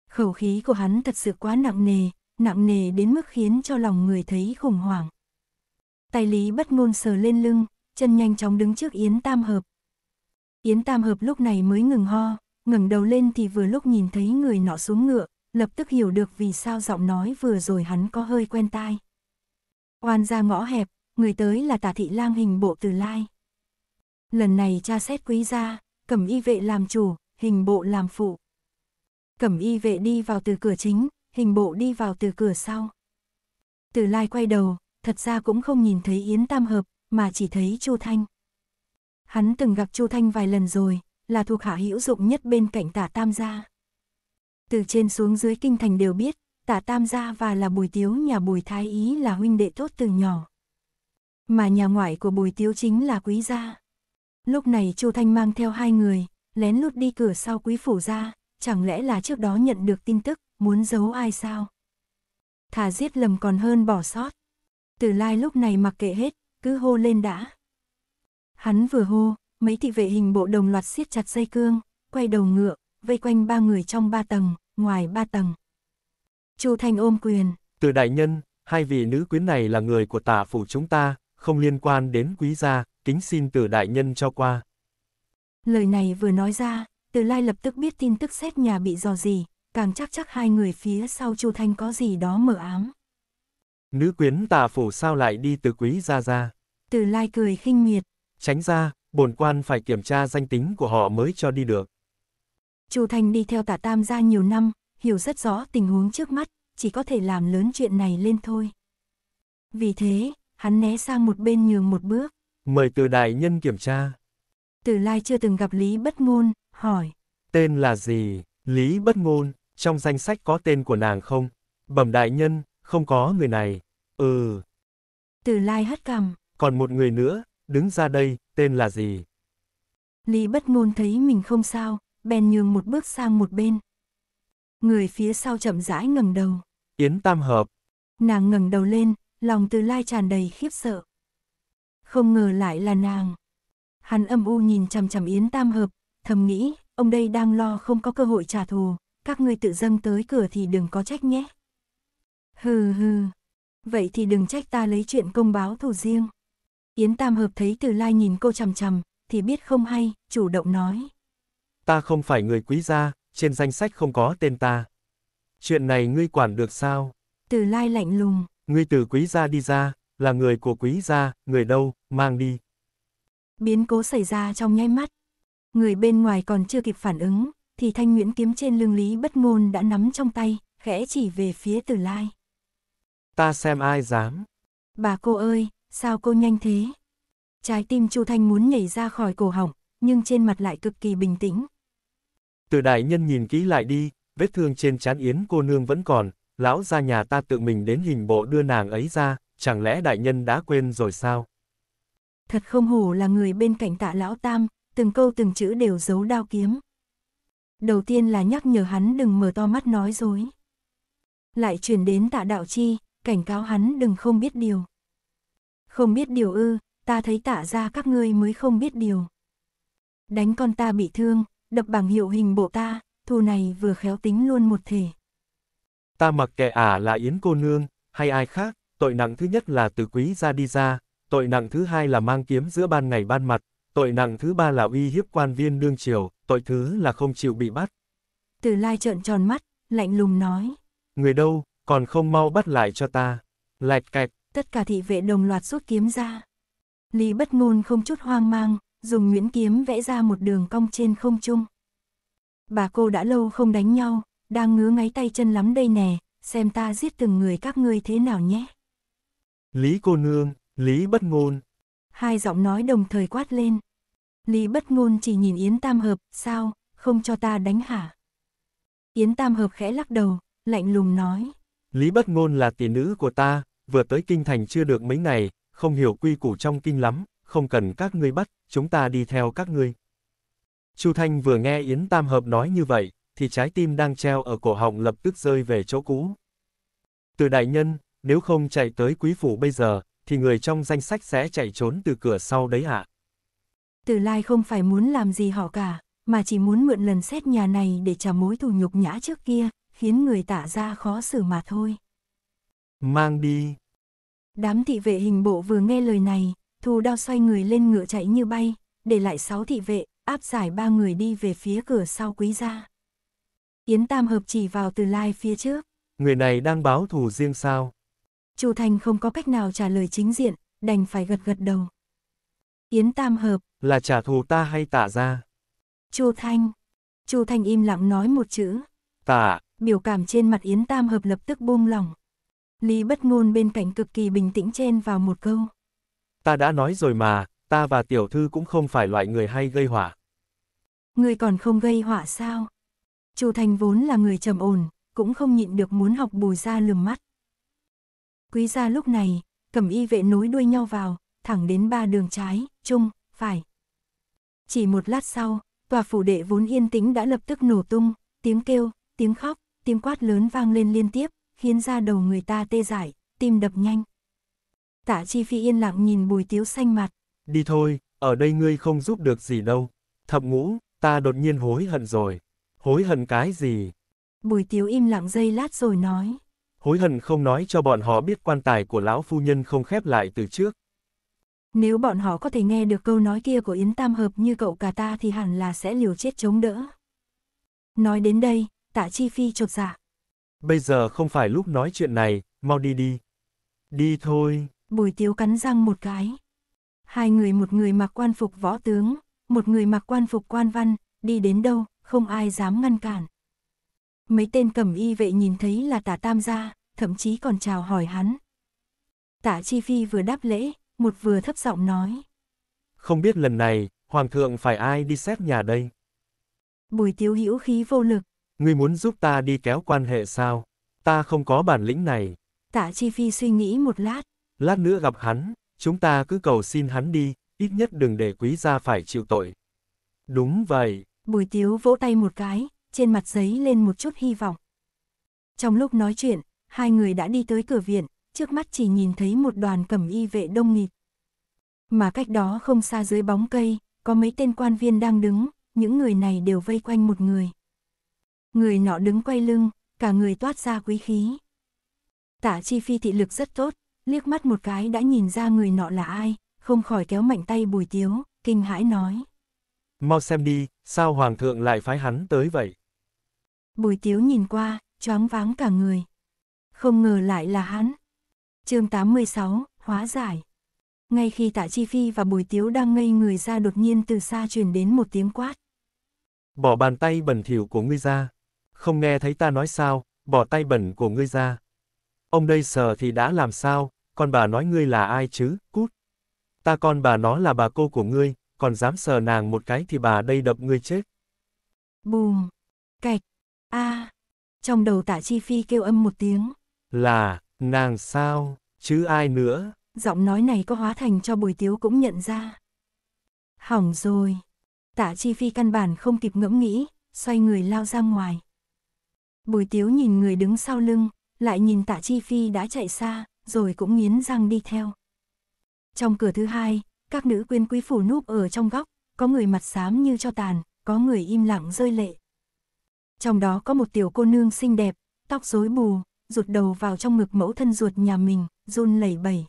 Khẩu khí của hắn thật sự quá nặng nề, nặng nề đến mức khiến cho lòng người thấy khủng hoảng. Tay Lý bất ngôn sờ lên lưng, chân nhanh chóng đứng trước Yến Tam Hợp. Yến Tam Hợp lúc này mới ngừng ho, ngẩng đầu lên thì vừa lúc nhìn thấy người nọ xuống ngựa, lập tức hiểu được vì sao giọng nói vừa rồi hắn có hơi quen tai. Oan ra ngõ hẹp, người tới là tả thị lang hình bộ từ lai. Lần này cha xét quý gia, cẩm y vệ làm chủ, hình bộ làm phụ. Cẩm y vệ đi vào từ cửa chính, hình bộ đi vào từ cửa sau. Từ lai quay đầu, thật ra cũng không nhìn thấy Yến Tam Hợp, mà chỉ thấy Chu Thanh. Hắn từng gặp Chu Thanh vài lần rồi, là thuộc hạ hữu dụng nhất bên cạnh tả Tam gia. Từ trên xuống dưới kinh thành đều biết, tả Tam gia và là Bùi Tiếu nhà Bùi Thái Ý là huynh đệ tốt từ nhỏ. Mà nhà ngoại của Bùi Tiếu chính là Quý gia. Lúc này Chu Thanh mang theo hai người, lén lút đi cửa sau Quý phủ ra, chẳng lẽ là trước đó nhận được tin tức, muốn giấu ai sao? Thà giết lầm còn hơn bỏ sót. Từ lai lúc này mặc kệ hết, cứ hô lên đã. Hắn vừa hô, mấy thị vệ hình bộ đồng loạt siết chặt dây cương, quay đầu ngựa, vây quanh ba người trong ba tầng, ngoài ba tầng. Chu Thanh ôm quyền. Từ đại nhân, hai vị nữ quyến này là người của tả phủ chúng ta, không liên quan đến quý gia, kính xin từ đại nhân cho qua. Lời này vừa nói ra, từ lai lập tức biết tin tức xét nhà bị dò gì, càng chắc chắc hai người phía sau Chu Thanh có gì đó mở ám. Nữ quyến tả phủ sao lại đi từ quý gia ra? Từ lai cười khinh miệt. Tránh ra, bổn quan phải kiểm tra danh tính của họ mới cho đi được. Chu Thanh đi theo tả tam gia nhiều năm, hiểu rất rõ tình huống trước mắt, chỉ có thể làm lớn chuyện này lên thôi. Vì thế, hắn né sang một bên nhường một bước. Mời từ đại nhân kiểm tra. Từ lai chưa từng gặp Lý Bất Ngôn, hỏi. Tên là gì? Lý Bất Ngôn, trong danh sách có tên của nàng không? Bẩm đại nhân, không có người này. Ừ. Từ lai hất cằm. Còn một người nữa, đứng ra đây, tên là gì? Lý Bất Ngôn thấy mình không sao, bèn nhường một bước sang một bên. Người phía sau chậm rãi ngẩng đầu. Yến Tam Hợp. Nàng ngẩng đầu lên, lòng từ lai tràn đầy khiếp sợ. Không ngờ lại là nàng. Hắn âm u nhìn chằm chằm Yến Tam Hợp, thầm nghĩ, ông đây đang lo không có cơ hội trả thù, các ngươi tự dâng tới cửa thì đừng có trách nhé. Hừ hừ, vậy thì đừng trách ta lấy chuyện công báo thù riêng. Yến Tam Hợp thấy Từ Lai nhìn cô chằm chằm, thì biết không hay, chủ động nói. Ta không phải người quý gia, trên danh sách không có tên ta. Chuyện này ngươi quản được sao? Từ Lai lạnh lùng. Ngươi từ quý gia đi ra, là người của quý gia, người đâu, mang đi. Biến cố xảy ra trong nháy mắt. Người bên ngoài còn chưa kịp phản ứng, thì thanh nguyễn kiếm trên lưng Lý bất ngôn đã nắm trong tay, khẽ chỉ về phía Từ Lai. Ta xem ai dám. Bà cô ơi, sao cô nhanh thế? Trái tim Chu Thanh muốn nhảy ra khỏi cổ họng, nhưng trên mặt lại cực kỳ bình tĩnh. Từ đại nhân nhìn kỹ lại đi, vết thương trên trán Yến cô nương vẫn còn, lão ra nhà ta tự mình đến hình bộ đưa nàng ấy ra, chẳng lẽ đại nhân đã quên rồi sao? Thật không hổ là người bên cạnh tạ lão tam, từng câu từng chữ đều giấu đao kiếm. Đầu tiên là nhắc nhở hắn đừng mở to mắt nói dối. Lại chuyển đến tạ đạo chi, cảnh cáo hắn đừng không biết điều. Không biết điều ư, ta thấy tạ ra các ngươi mới không biết điều. Đánh con ta bị thương, đập bảng hiệu hình bộ ta, thù này vừa khéo tính luôn một thể. Ta mặc kệ ả là Yến cô nương, hay ai khác, tội nặng thứ nhất là từ quý ra đi ra, tội nặng thứ hai là mang kiếm giữa ban ngày ban mặt, tội nặng thứ ba là uy hiếp quan viên đương triều, tội thứ là không chịu bị bắt. Từ lai trợn tròn mắt, lạnh lùng nói. Người đâu, còn không mau bắt lại cho ta. Lạch cạch. Tất cả thị vệ đồng loạt rút kiếm ra. Lý bất ngôn không chút hoang mang, dùng nguyễn kiếm vẽ ra một đường cong trên không trung. Bà cô đã lâu không đánh nhau, đang ngứa ngáy tay chân lắm đây nè, xem ta giết từng người các ngươi thế nào nhé. Lý cô nương, Lý bất ngôn. Hai giọng nói đồng thời quát lên. Lý bất ngôn chỉ nhìn Yến Tam Hợp, sao, không cho ta đánh hả? Yến Tam Hợp khẽ lắc đầu, lạnh lùng nói. Lý Bất Ngôn là tỷ nữ của ta, vừa tới kinh thành chưa được mấy ngày, không hiểu quy củ trong kinh lắm, không cần các ngươi bắt, chúng ta đi theo các ngươi. Chu Thanh vừa nghe Yến Tam Hợp nói như vậy, thì trái tim đang treo ở cổ họng lập tức rơi về chỗ cũ. Từ đại nhân, nếu không chạy tới quý phủ bây giờ, thì người trong danh sách sẽ chạy trốn từ cửa sau đấy ạ. Từ lai không phải muốn làm gì họ cả, mà chỉ muốn mượn lần xét nhà này để trả mối thù nhục nhã trước kia, khiến người tả ra khó xử mà thôi. Mang đi. Đám thị vệ hình bộ vừa nghe lời này, thù đao xoay người lên ngựa chạy như bay, để lại sáu thị vệ, áp giải ba người đi về phía cửa sau quý gia. Yến Tam hợp chỉ vào từ lai phía trước. Người này đang báo thù riêng sao? Chu Thành không có cách nào trả lời chính diện, đành phải gật gật đầu. Yến Tam hợp. Là trả thù ta hay tả ra? Chu Thanh. Chu Thanh im lặng nói một chữ. Tả. Biểu cảm trên mặt Yến Tam hợp lập tức buông lỏng. Lý bất ngôn bên cạnh cực kỳ bình tĩnh chen vào một câu. Ta đã nói rồi mà, ta và tiểu thư cũng không phải loại người hay gây họa. Người còn không gây họa sao? Chu Thành vốn là người trầm ổn, cũng không nhịn được muốn học bùi ra lườm mắt. Quý gia lúc này, cầm y vệ nối đuôi nhau vào, thẳng đến ba đường trái, trung, phải. Chỉ một lát sau, tòa phủ đệ vốn yên tĩnh đã lập tức nổ tung, tiếng kêu, tiếng khóc, tiếng quát lớn vang lên liên tiếp, khiến ra đầu người ta tê dại, tim đập nhanh. Tạ Chi Phi yên lặng nhìn Bùi Tiếu xanh mặt. Đi thôi, ở đây ngươi không giúp được gì đâu. Thập ngũ, ta đột nhiên hối hận rồi. Hối hận cái gì? Bùi Tiếu im lặng giây lát rồi nói. Hối hận không nói cho bọn họ biết quan tài của lão phu nhân không khép lại từ trước. Nếu bọn họ có thể nghe được câu nói kia của Yến Tam Hợp như cậu cả ta thì hẳn là sẽ liều chết chống đỡ. Nói đến đây, tạ chi phi chột dạ. Bây giờ không phải lúc nói chuyện này, mau đi đi. Đi thôi. Bùi tiếu cắn răng một cái. Hai người một người mặc quan phục võ tướng, một người mặc quan phục quan văn, đi đến đâu, không ai dám ngăn cản. Mấy tên cầm y vệ nhìn thấy là tả tam gia, thậm chí còn chào hỏi hắn. Tả chi phi vừa đáp lễ, một vừa thấp giọng nói. Không biết lần này, hoàng thượng phải ai đi xét nhà đây? Bùi tiếu hữu khí vô lực. Ngươi muốn giúp ta đi kéo quan hệ sao? Ta không có bản lĩnh này. Tạ Chi Phi suy nghĩ một lát. Lát nữa gặp hắn, chúng ta cứ cầu xin hắn đi, ít nhất đừng để quý gia phải chịu tội. Đúng vậy. Bùi tiếu vỗ tay một cái, trên mặt giấy lên một chút hy vọng. Trong lúc nói chuyện, hai người đã đi tới cửa viện, trước mắt chỉ nhìn thấy một đoàn cầm y vệ đông nghịt. Mà cách đó không xa dưới bóng cây, có mấy tên quan viên đang đứng, những người này đều vây quanh một người. Người nọ đứng quay lưng, cả người toát ra quý khí. Tả chi phi thị lực rất tốt, liếc mắt một cái đã nhìn ra người nọ là ai, không khỏi kéo mạnh tay bùi tiếu, kinh hãi nói. Mau xem đi, sao hoàng thượng lại phái hắn tới vậy? Bùi tiếu nhìn qua, choáng váng cả người. Không ngờ lại là hắn. chương 86, hóa giải. Ngay khi tạ chi phi và bùi tiếu đang ngây người ra đột nhiên từ xa truyền đến một tiếng quát. Bỏ bàn tay bẩn thỉu của ngươi ra. Không nghe thấy ta nói sao, bỏ tay bẩn của ngươi ra. Ông đây sờ thì đã làm sao, con bà nói ngươi là ai chứ, cút. Ta con bà nó là bà cô của ngươi, còn dám sờ nàng một cái thì bà đây đập ngươi chết. Bùm, cạch, a Trong đầu tạ chi phi kêu âm một tiếng. Là, nàng sao, chứ ai nữa. Giọng nói này có hóa thành cho bùi tiếu cũng nhận ra. Hỏng rồi. Tạ chi phi căn bản không kịp ngẫm nghĩ, xoay người lao ra ngoài. Bùi tiếu nhìn người đứng sau lưng, lại nhìn tạ chi phi đã chạy xa, rồi cũng nghiến răng đi theo. Trong cửa thứ hai, các nữ quyến quý phủ núp ở trong góc, có người mặt xám như cho tàn, có người im lặng rơi lệ. Trong đó có một tiểu cô nương xinh đẹp, tóc rối bù, rụt đầu vào trong ngực mẫu thân ruột nhà mình, run lẩy bẩy.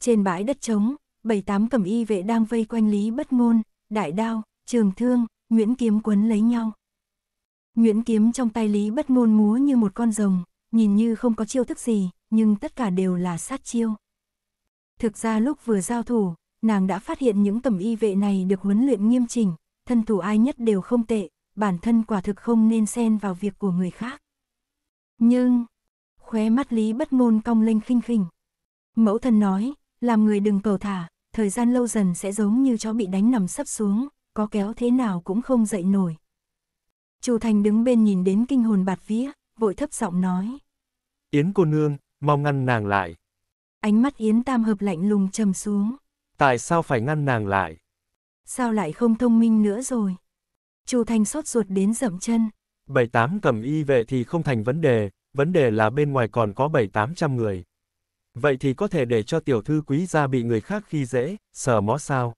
Trên bãi đất trống, bảy tám cầm y vệ đang vây quanh Lý Bất Ngôn, đại đao, trường thương, Nguyễn Kiếm quấn lấy nhau. Nguyễn Kiếm trong tay Lý Bất Ngôn múa như một con rồng, nhìn như không có chiêu thức gì, nhưng tất cả đều là sát chiêu. Thực ra lúc vừa giao thủ, nàng đã phát hiện những tầm y vệ này được huấn luyện nghiêm chỉnh, thân thủ ai nhất đều không tệ, bản thân quả thực không nên xen vào việc của người khác. Nhưng, khóe mắt Lý Bất Ngôn cong lên khinh khỉnh. Mẫu thân nói, làm người đừng cầu thả, thời gian lâu dần sẽ giống như chó bị đánh nằm sấp xuống, có kéo thế nào cũng không dậy nổi. Chu Thành đứng bên nhìn đến kinh hồn bạt vía, vội thấp giọng nói. Yến cô nương, mau ngăn nàng lại. Ánh mắt Yến Tam Hợp lạnh lùng trầm xuống. Tại sao phải ngăn nàng lại? Sao lại không thông minh nữa rồi? Chu Thanh sốt ruột đến dậm chân. Bảy tám cầm y vệ thì không thành vấn đề, vấn đề là bên ngoài còn có bảy tám trăm người. Vậy thì có thể để cho tiểu thư quý gia bị người khác khi dễ, sở mó sao?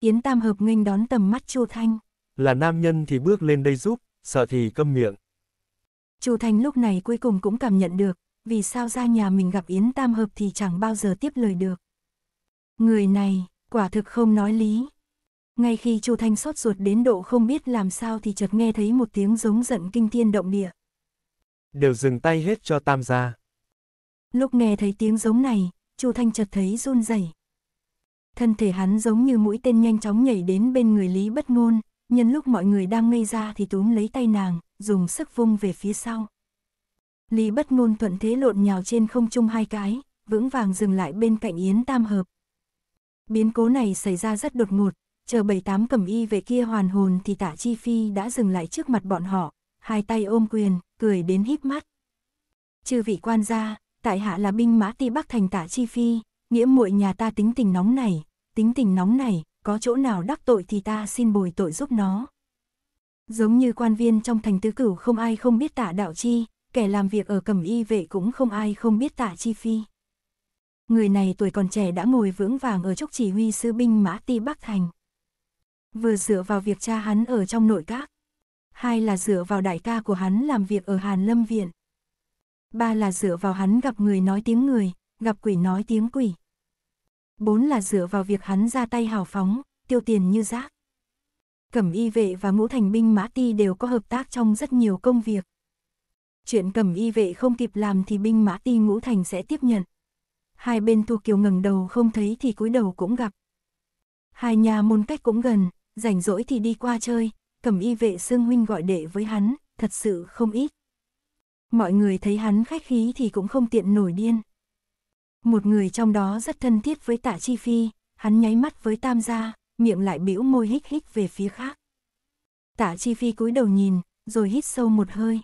Yến Tam Hợp nghênh đón tầm mắt Chu Thanh. Là nam nhân thì bước lên đây giúp, sợ thì câm miệng. Chu Thanh lúc này cuối cùng cũng cảm nhận được, vì sao ra nhà mình gặp Yến Tam Hợp thì chẳng bao giờ tiếp lời được. Người này, quả thực không nói lý. Ngay khi Chu Thanh sốt ruột đến độ không biết làm sao thì chợt nghe thấy một tiếng giống giận kinh thiên động địa. Đều dừng tay hết cho tam gia. Lúc nghe thấy tiếng giống này, Chu Thanh chợt thấy run rẩy. Thân thể hắn giống như mũi tên nhanh chóng nhảy đến bên người Lý Bất Ngôn, nhân lúc mọi người đang ngây ra thì túm lấy tay nàng, dùng sức vung về phía sau. Lý Bất Ngôn thuận thế lộn nhào trên không trung hai cái, vững vàng dừng lại bên cạnh Yến Tam Hợp. Biến cố này xảy ra rất đột ngột, chờ bảy tám cầm y về kia hoàn hồn thì Tả Chi Phi đã dừng lại trước mặt bọn họ, hai tay ôm quyền, cười đến híp mắt. Chư vị quan gia, tại hạ là binh mã ti Bắc thành Tả Chi Phi, nghĩa muội nhà ta tính tình nóng này, tính tình nóng này, có chỗ nào đắc tội thì ta xin bồi tội giúp nó. Giống như quan viên trong thành tứ cửu không ai không biết Tả Đạo Chi, kẻ làm việc ở cầm y vệ cũng không ai không biết Tạ Chi Phi. Người này tuổi còn trẻ đã ngồi vững vàng ở chốc chỉ huy sư binh mã ti Bắc Thành. Vừa dựa vào việc cha hắn ở trong nội các. Hai là dựa vào đại ca của hắn làm việc ở Hàn Lâm Viện. Ba là dựa vào hắn gặp người nói tiếng người, gặp quỷ nói tiếng quỷ. Bốn là dựa vào việc hắn ra tay hào phóng, tiêu tiền như rác. Cẩm y vệ và ngũ thành binh mã ti đều có hợp tác trong rất nhiều công việc. Chuyện cầm y vệ không kịp làm thì binh mã ti ngũ thành sẽ tiếp nhận. Hai bên thu kiều ngẩng đầu không thấy thì cúi đầu cũng gặp. Hai nhà môn cách cũng gần, rảnh rỗi thì đi qua chơi, cầm y vệ xương huynh gọi đệ với hắn, thật sự không ít. Mọi người thấy hắn khách khí thì cũng không tiện nổi điên. Một người trong đó rất thân thiết với tạ chi phi, hắn nháy mắt với tam gia, miệng lại bĩu môi hích hích về phía khác. Tạ chi phi cúi đầu nhìn, rồi hít sâu một hơi.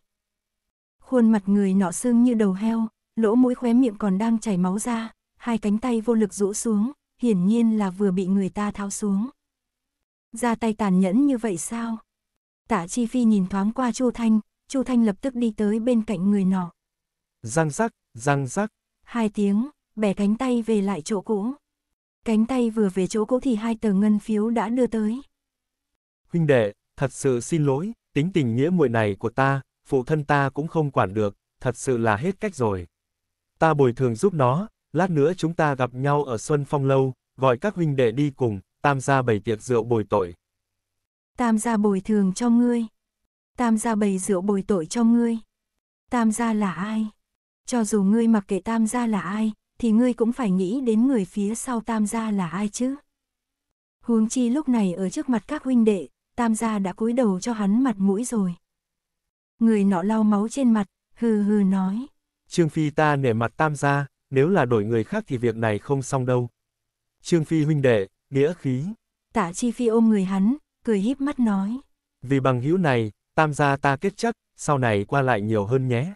Khuôn mặt người nọ sưng như đầu heo, lỗ mũi khóe miệng còn đang chảy máu ra, hai cánh tay vô lực rũ xuống, hiển nhiên là vừa bị người ta tháo xuống. Ra tay tàn nhẫn như vậy sao? Tạ Chi Phi nhìn thoáng qua Chu Thanh, Chu Thanh lập tức đi tới bên cạnh người nọ. Răng rắc, răng rắc. Hai tiếng, bẻ cánh tay về lại chỗ cũ. Cánh tay vừa về chỗ cũ thì hai tờ ngân phiếu đã đưa tới. Huynh đệ, thật sự xin lỗi, tính tình nghĩa muội này của ta, phụ thân ta cũng không quản được, thật sự là hết cách rồi. Ta bồi thường giúp nó, lát nữa chúng ta gặp nhau ở Xuân Phong Lâu, gọi các huynh đệ đi cùng, tam gia bày tiệc rượu bồi tội. Tam gia bồi thường cho ngươi. Tam gia bày rượu bồi tội cho ngươi. Tam gia là ai? Cho dù ngươi mặc kệ tam gia là ai, thì ngươi cũng phải nghĩ đến người phía sau tam gia là ai chứ. Huống chi lúc này ở trước mặt các huynh đệ, tam gia đã cúi đầu cho hắn mặt mũi rồi. Người nọ lau máu trên mặt, hừ hừ nói. Trương Phi ta nể mặt tam gia, nếu là đổi người khác thì việc này không xong đâu. Trương Phi huynh đệ, nghĩa khí. Tạ Chi Phi ôm người hắn, cười híp mắt nói. Vì bằng hữu này, tam gia ta kết chắc, sau này qua lại nhiều hơn nhé.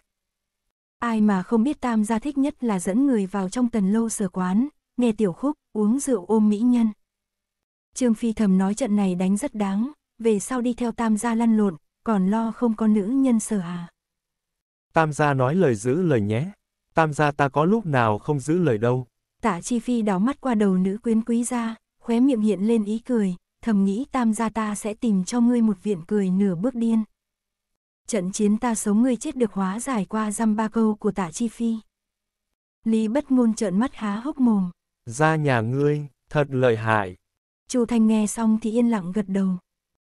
Ai mà không biết tam gia thích nhất là dẫn người vào trong tần lâu sở quán, nghe tiểu khúc, uống rượu ôm mỹ nhân. Trương Phi thầm nói trận này đánh rất đáng, về sau đi theo tam gia lăn lộn, còn lo không có nữ nhân sở à. Tam gia nói lời giữ lời nhé. Tam gia ta có lúc nào không giữ lời đâu. Tạ Chi Phi đảo mắt qua đầu nữ quyến quý gia, khóe miệng hiện lên ý cười, thầm nghĩ tam gia ta sẽ tìm cho ngươi một viện cười nửa bước điên. Trận chiến ta sống ngươi chết được hóa giải qua dăm ba câu của Tạ Chi Phi. Lý bất ngôn trợn mắt há hốc mồm. Ra nhà ngươi, thật lợi hại. Chu Thanh nghe xong thì yên lặng gật đầu.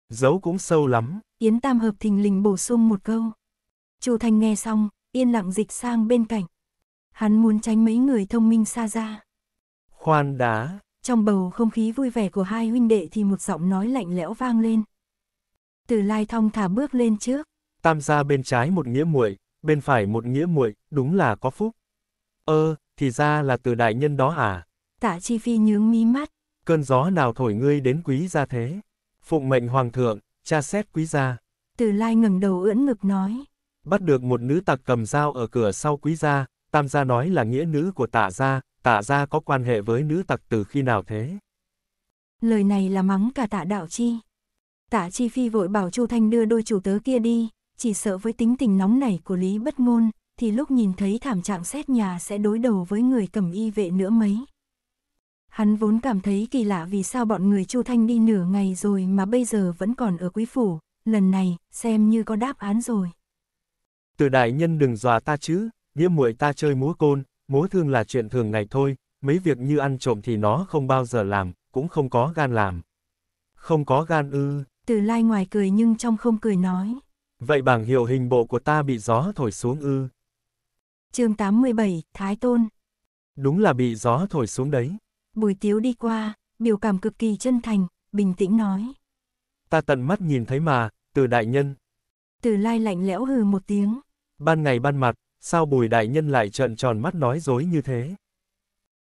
Giấu cũng sâu lắm. Yến Tam Hợp thình lình bổ sung một câu. Chu Thanh nghe xong, yên lặng dịch sang bên cạnh. Hắn muốn tránh mấy người thông minh xa ra. Khoan đá. Trong bầu không khí vui vẻ của hai huynh đệ thì một giọng nói lạnh lẽo vang lên. Từ Lai thong thả bước lên trước. Tam gia bên trái một nghĩa muội, bên phải một nghĩa muội, đúng là có phúc. Ơ, thì ra là từ đại nhân đó à? Tạ Chi Phi nhướng mí mắt. Cơn gió nào thổi ngươi đến quý gia thế? Phụng mệnh hoàng thượng, cha xét quý gia. Từ Lai ngẩng đầu ưỡn ngực nói. Bắt được một nữ tặc cầm dao ở cửa sau quý gia, tam gia nói là nghĩa nữ của tạ gia, tạ gia có quan hệ với nữ tặc từ khi nào thế? Lời này là mắng cả tạ đạo chi. Tạ chi phi vội bảo Chu Thanh đưa đôi chủ tớ kia đi, chỉ sợ với tính tình nóng nảy của Lý Bất Ngôn, thì lúc nhìn thấy thảm trạng xét nhà sẽ đối đầu với người cầm y vệ nữa mấy. Hắn vốn cảm thấy kỳ lạ vì sao bọn người Chu Thanh đi nửa ngày rồi mà bây giờ vẫn còn ở quý phủ, lần này, xem như có đáp án rồi. Từ đại nhân đừng dọa ta chứ, nghĩa muội ta chơi múa côn, múa thương là chuyện thường ngày thôi, mấy việc như ăn trộm thì nó không bao giờ làm, cũng không có gan làm. Không có gan ư. Từ lai ngoài cười nhưng trong không cười nói. Vậy bảng hiệu hình bộ của ta bị gió thổi xuống ư. chương 87, Thái Tôn. Đúng là bị gió thổi xuống đấy. Bùi tiếu đi qua, biểu cảm cực kỳ chân thành, bình tĩnh nói. Ta tận mắt nhìn thấy mà, từ đại nhân. Từ lai lạnh lẽo hừ một tiếng. Ban ngày ban mặt, sao bùi đại nhân lại trợn tròn mắt nói dối như thế?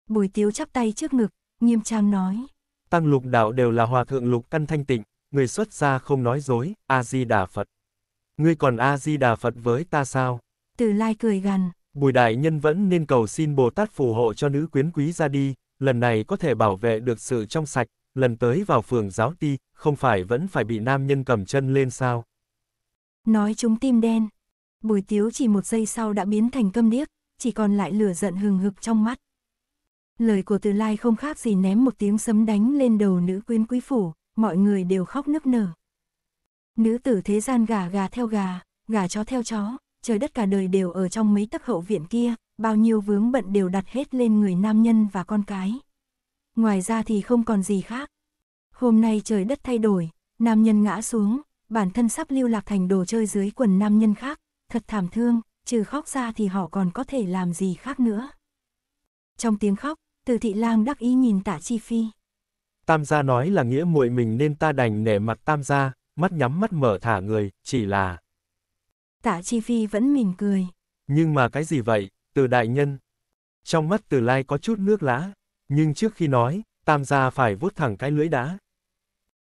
Bùi tiếu chắp tay trước ngực, nghiêm trang nói. Tăng lục đạo đều là hòa thượng lục căn thanh tịnh, người xuất gia không nói dối, A-di-đà Phật. Ngươi còn A-di-đà Phật với ta sao? Từ lai cười gằn. Bùi đại nhân vẫn nên cầu xin Bồ Tát phù hộ cho nữ quyến quý ra đi, lần này có thể bảo vệ được sự trong sạch, lần tới vào phường giáo ti, không phải vẫn phải bị nam nhân cầm chân lên sao? Nói chúng tim đen. Bùi tiếu chỉ một giây sau đã biến thành câm điếc, chỉ còn lại lửa giận hừng hực trong mắt. Lời của từ lai không khác gì ném một tiếng sấm đánh lên đầu nữ quyến quý phủ, mọi người đều khóc nức nở. Nữ tử thế gian gà gà theo gà, gà chó theo chó, trời đất cả đời đều ở trong mấy tấc hậu viện kia, bao nhiêu vướng bận đều đặt hết lên người nam nhân và con cái. Ngoài ra thì không còn gì khác. Hôm nay trời đất thay đổi, nam nhân ngã xuống, bản thân sắp lưu lạc thành đồ chơi dưới quần nam nhân khác, thật thảm thương, trừ khóc ra thì họ còn có thể làm gì khác nữa. Trong tiếng khóc, từ thị lang đắc ý nhìn tạ chi phi. Tam gia nói là nghĩa muội mình nên ta đành nể mặt tam gia, mắt nhắm mắt mở thả người, chỉ là... Tạ chi phi vẫn mỉm cười. Nhưng mà cái gì vậy, từ đại nhân? Trong mắt từ lai có chút nước lã, nhưng trước khi nói, tam gia phải vuốt thẳng cái lưỡi đã.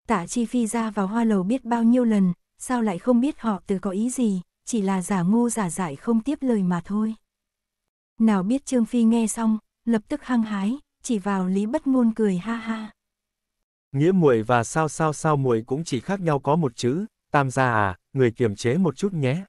Tạ chi phi ra vào hoa lầu biết bao nhiêu lần, sao lại không biết họ từ có ý gì, chỉ là giả ngu giả dại không tiếp lời mà thôi. Nào biết Trương Phi nghe xong, lập tức hăng hái, chỉ vào Lý Bất Ngôn cười ha ha. Nghĩa muội và sao sao sao muội cũng chỉ khác nhau có một chữ, tam gia à, người kiềm chế một chút nhé.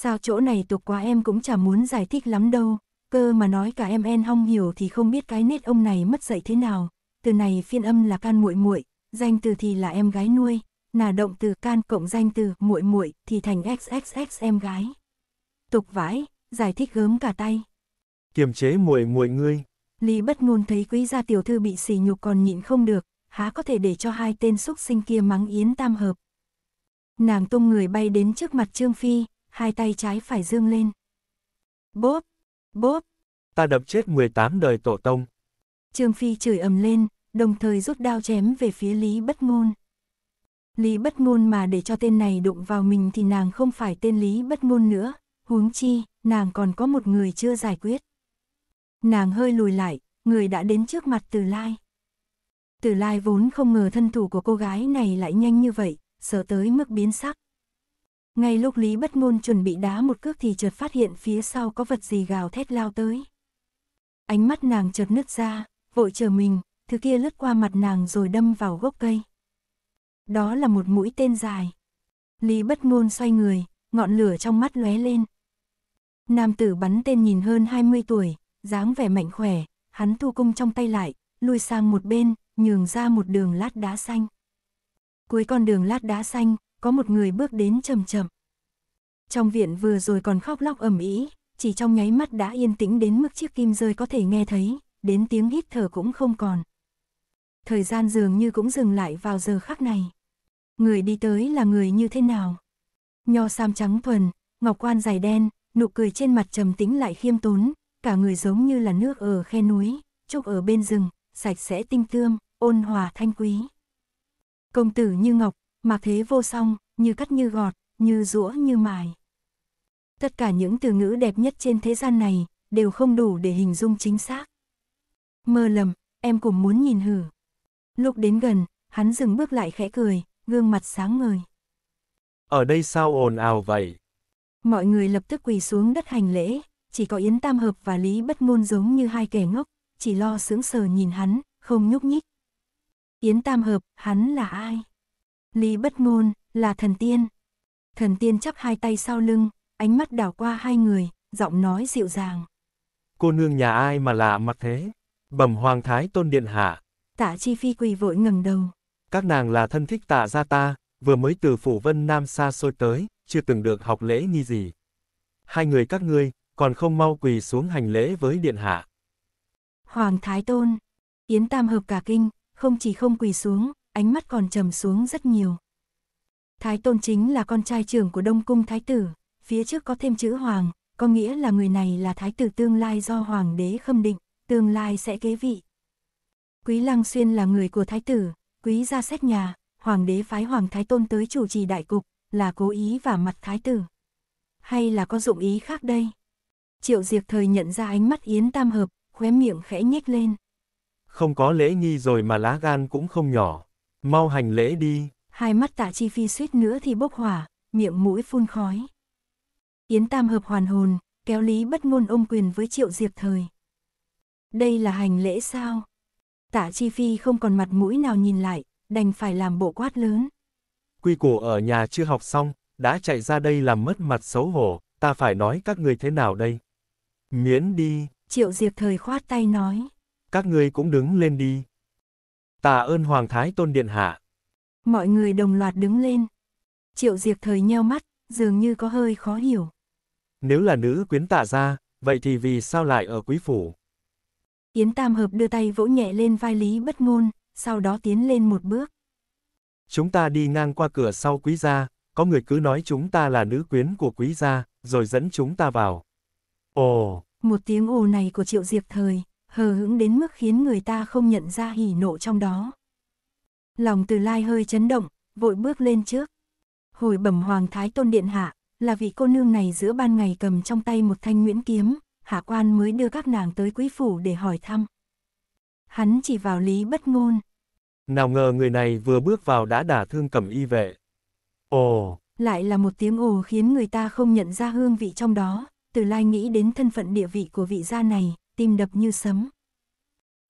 Sao chỗ này tục quá em cũng chả muốn giải thích lắm đâu, cơ mà nói cả em en hong hiểu thì không biết cái nết ông này mất dạy thế nào. Từ này phiên âm là can muội muội, danh từ thì là em gái nuôi, nà động từ can cộng danh từ muội muội thì thành xxx em gái. Tục vãi, giải thích gớm cả tay. Kiềm chế muội muội ngươi. Lý bất ngôn thấy quý gia tiểu thư bị sỉ nhục còn nhịn không được, há có thể để cho hai tên xúc sinh kia mắng yến tam hợp. Nàng tung người bay đến trước mặt Trương Phi, hai tay trái phải dương lên. Bốp, bốp. Ta đập chết 18 đời tổ tông. Trương Phi chửi ầm lên, đồng thời rút đao chém về phía Lý Bất Ngôn. Lý Bất Ngôn mà để cho tên này đụng vào mình thì nàng không phải tên Lý Bất Ngôn nữa, huống chi, nàng còn có một người chưa giải quyết. Nàng hơi lùi lại, người đã đến trước mặt Từ Lai. Từ Lai vốn không ngờ thân thủ của cô gái này lại nhanh như vậy, sợ tới mức biến sắc. Ngay lúc Lý Bất Ngôn chuẩn bị đá một cước thì chợt phát hiện phía sau có vật gì gào thét lao tới. Ánh mắt nàng chợt nứt ra, vội chờ mình, thứ kia lướt qua mặt nàng rồi đâm vào gốc cây. Đó là một mũi tên dài. Lý Bất Ngôn xoay người, ngọn lửa trong mắt lóe lên. Nam tử bắn tên nhìn hơn 20 tuổi, dáng vẻ mạnh khỏe, hắn thu cung trong tay lại, lui sang một bên, nhường ra một đường lát đá xanh. Cuối con đường lát đá xanh, có một người bước đến chậm chậm. Trong viện vừa rồi còn khóc lóc ầm ĩ, chỉ trong nháy mắt đã yên tĩnh đến mức chiếc kim rơi có thể nghe thấy, đến tiếng hít thở cũng không còn. Thời gian dường như cũng dừng lại vào giờ khắc này. Người đi tới là người như thế nào? Nho sam trắng thuần, ngọc quan dài đen, nụ cười trên mặt trầm tĩnh lại khiêm tốn, cả người giống như là nước ở khe núi, trúc ở bên rừng, sạch sẽ tinh tươm, ôn hòa thanh quý. Công tử như ngọc, mạc thế vô song, như cắt như gọt, như rũa như mài. Tất cả những từ ngữ đẹp nhất trên thế gian này, đều không đủ để hình dung chính xác. Mơ lầm, em cũng muốn nhìn hử. Lúc đến gần, hắn dừng bước lại khẽ cười, gương mặt sáng ngời. Ở đây sao ồn ào vậy? Mọi người lập tức quỳ xuống đất hành lễ, chỉ có Yến Tam Hợp và Lý Bất Ngôn giống như hai kẻ ngốc, chỉ lo sướng sờ nhìn hắn, không nhúc nhích. Yến Tam Hợp, hắn là ai? Lý Bất Ngôn, là thần tiên. Thần tiên chắp hai tay sau lưng, ánh mắt đảo qua hai người, giọng nói dịu dàng. Cô nương nhà ai mà lạ mặt thế? Bẩm Hoàng Thái Tôn Điện Hạ. Tạ Chi Phi quỳ vội ngẩng đầu. Các nàng là thân thích tạ gia ta, vừa mới từ phủ Vân Nam xa xôi tới, chưa từng được học lễ nghi gì. Hai người các ngươi, còn không mau quỳ xuống hành lễ với Điện Hạ. Hoàng Thái Tôn, Yến Tam Hợp cả kinh, không chỉ không quỳ xuống, ánh mắt còn trầm xuống rất nhiều. Thái Tôn chính là con trai trưởng của Đông Cung Thái Tử, phía trước có thêm chữ Hoàng, có nghĩa là người này là Thái Tử tương lai do Hoàng đế khâm định, tương lai sẽ kế vị. Quý Lăng Xuyên là người của Thái Tử, quý gia xét nhà, Hoàng đế phái Hoàng Thái Tôn tới chủ trì đại cục, là cố ý và mặt Thái Tử. Hay là có dụng ý khác đây? Triệu Diệp thời nhận ra ánh mắt Yến Tam Hợp, khóe miệng khẽ nhếch lên. Không có lễ nghi rồi mà lá gan cũng không nhỏ. Mau hành lễ đi. Hai mắt tạ chi phi suýt nữa thì bốc hỏa, miệng mũi phun khói. Yến Tam Hợp hoàn hồn, kéo Lý bất ngôn ôm quyền với Triệu Diệp thời. Đây là hành lễ sao? Tạ Chi Phi không còn mặt mũi nào nhìn lại, đành phải làm bộ quát lớn. Quy củ ở nhà chưa học xong, đã chạy ra đây làm mất mặt xấu hổ, ta phải nói các người thế nào đây? Miễn đi. Triệu Diệp thời khoát tay nói. Các người cũng đứng lên đi. Tạ ơn Hoàng Thái Tôn Điện Hạ. Mọi người đồng loạt đứng lên. Triệu Diệp thời nheo mắt, dường như có hơi khó hiểu. Nếu là nữ quyến tạ ra, vậy thì vì sao lại ở quý phủ? Yến Tam Hợp đưa tay vỗ nhẹ lên vai Lý bất ngôn, sau đó tiến lên một bước. Chúng ta đi ngang qua cửa sau quý gia, có người cứ nói chúng ta là nữ quyến của quý gia, rồi dẫn chúng ta vào. Ồ! Một tiếng ồ này của Triệu Diệp Thời, hờ hững đến mức khiến người ta không nhận ra hỉ nộ trong đó. Lòng từ lai hơi chấn động, vội bước lên trước. Hồi bẩm Hoàng Thái Tôn Điện Hạ, là vị cô nương này giữa ban ngày cầm trong tay một thanh nguyễn kiếm, hạ quan mới đưa các nàng tới quý phủ để hỏi thăm. Hắn chỉ vào lý bất ngôn. Nào ngờ người này vừa bước vào đã đả thương cẩm y vệ. Ồ! Lại là một tiếng ồ khiến người ta không nhận ra hương vị trong đó, từ lai nghĩ đến thân phận địa vị của vị gia này, tim đập như sấm.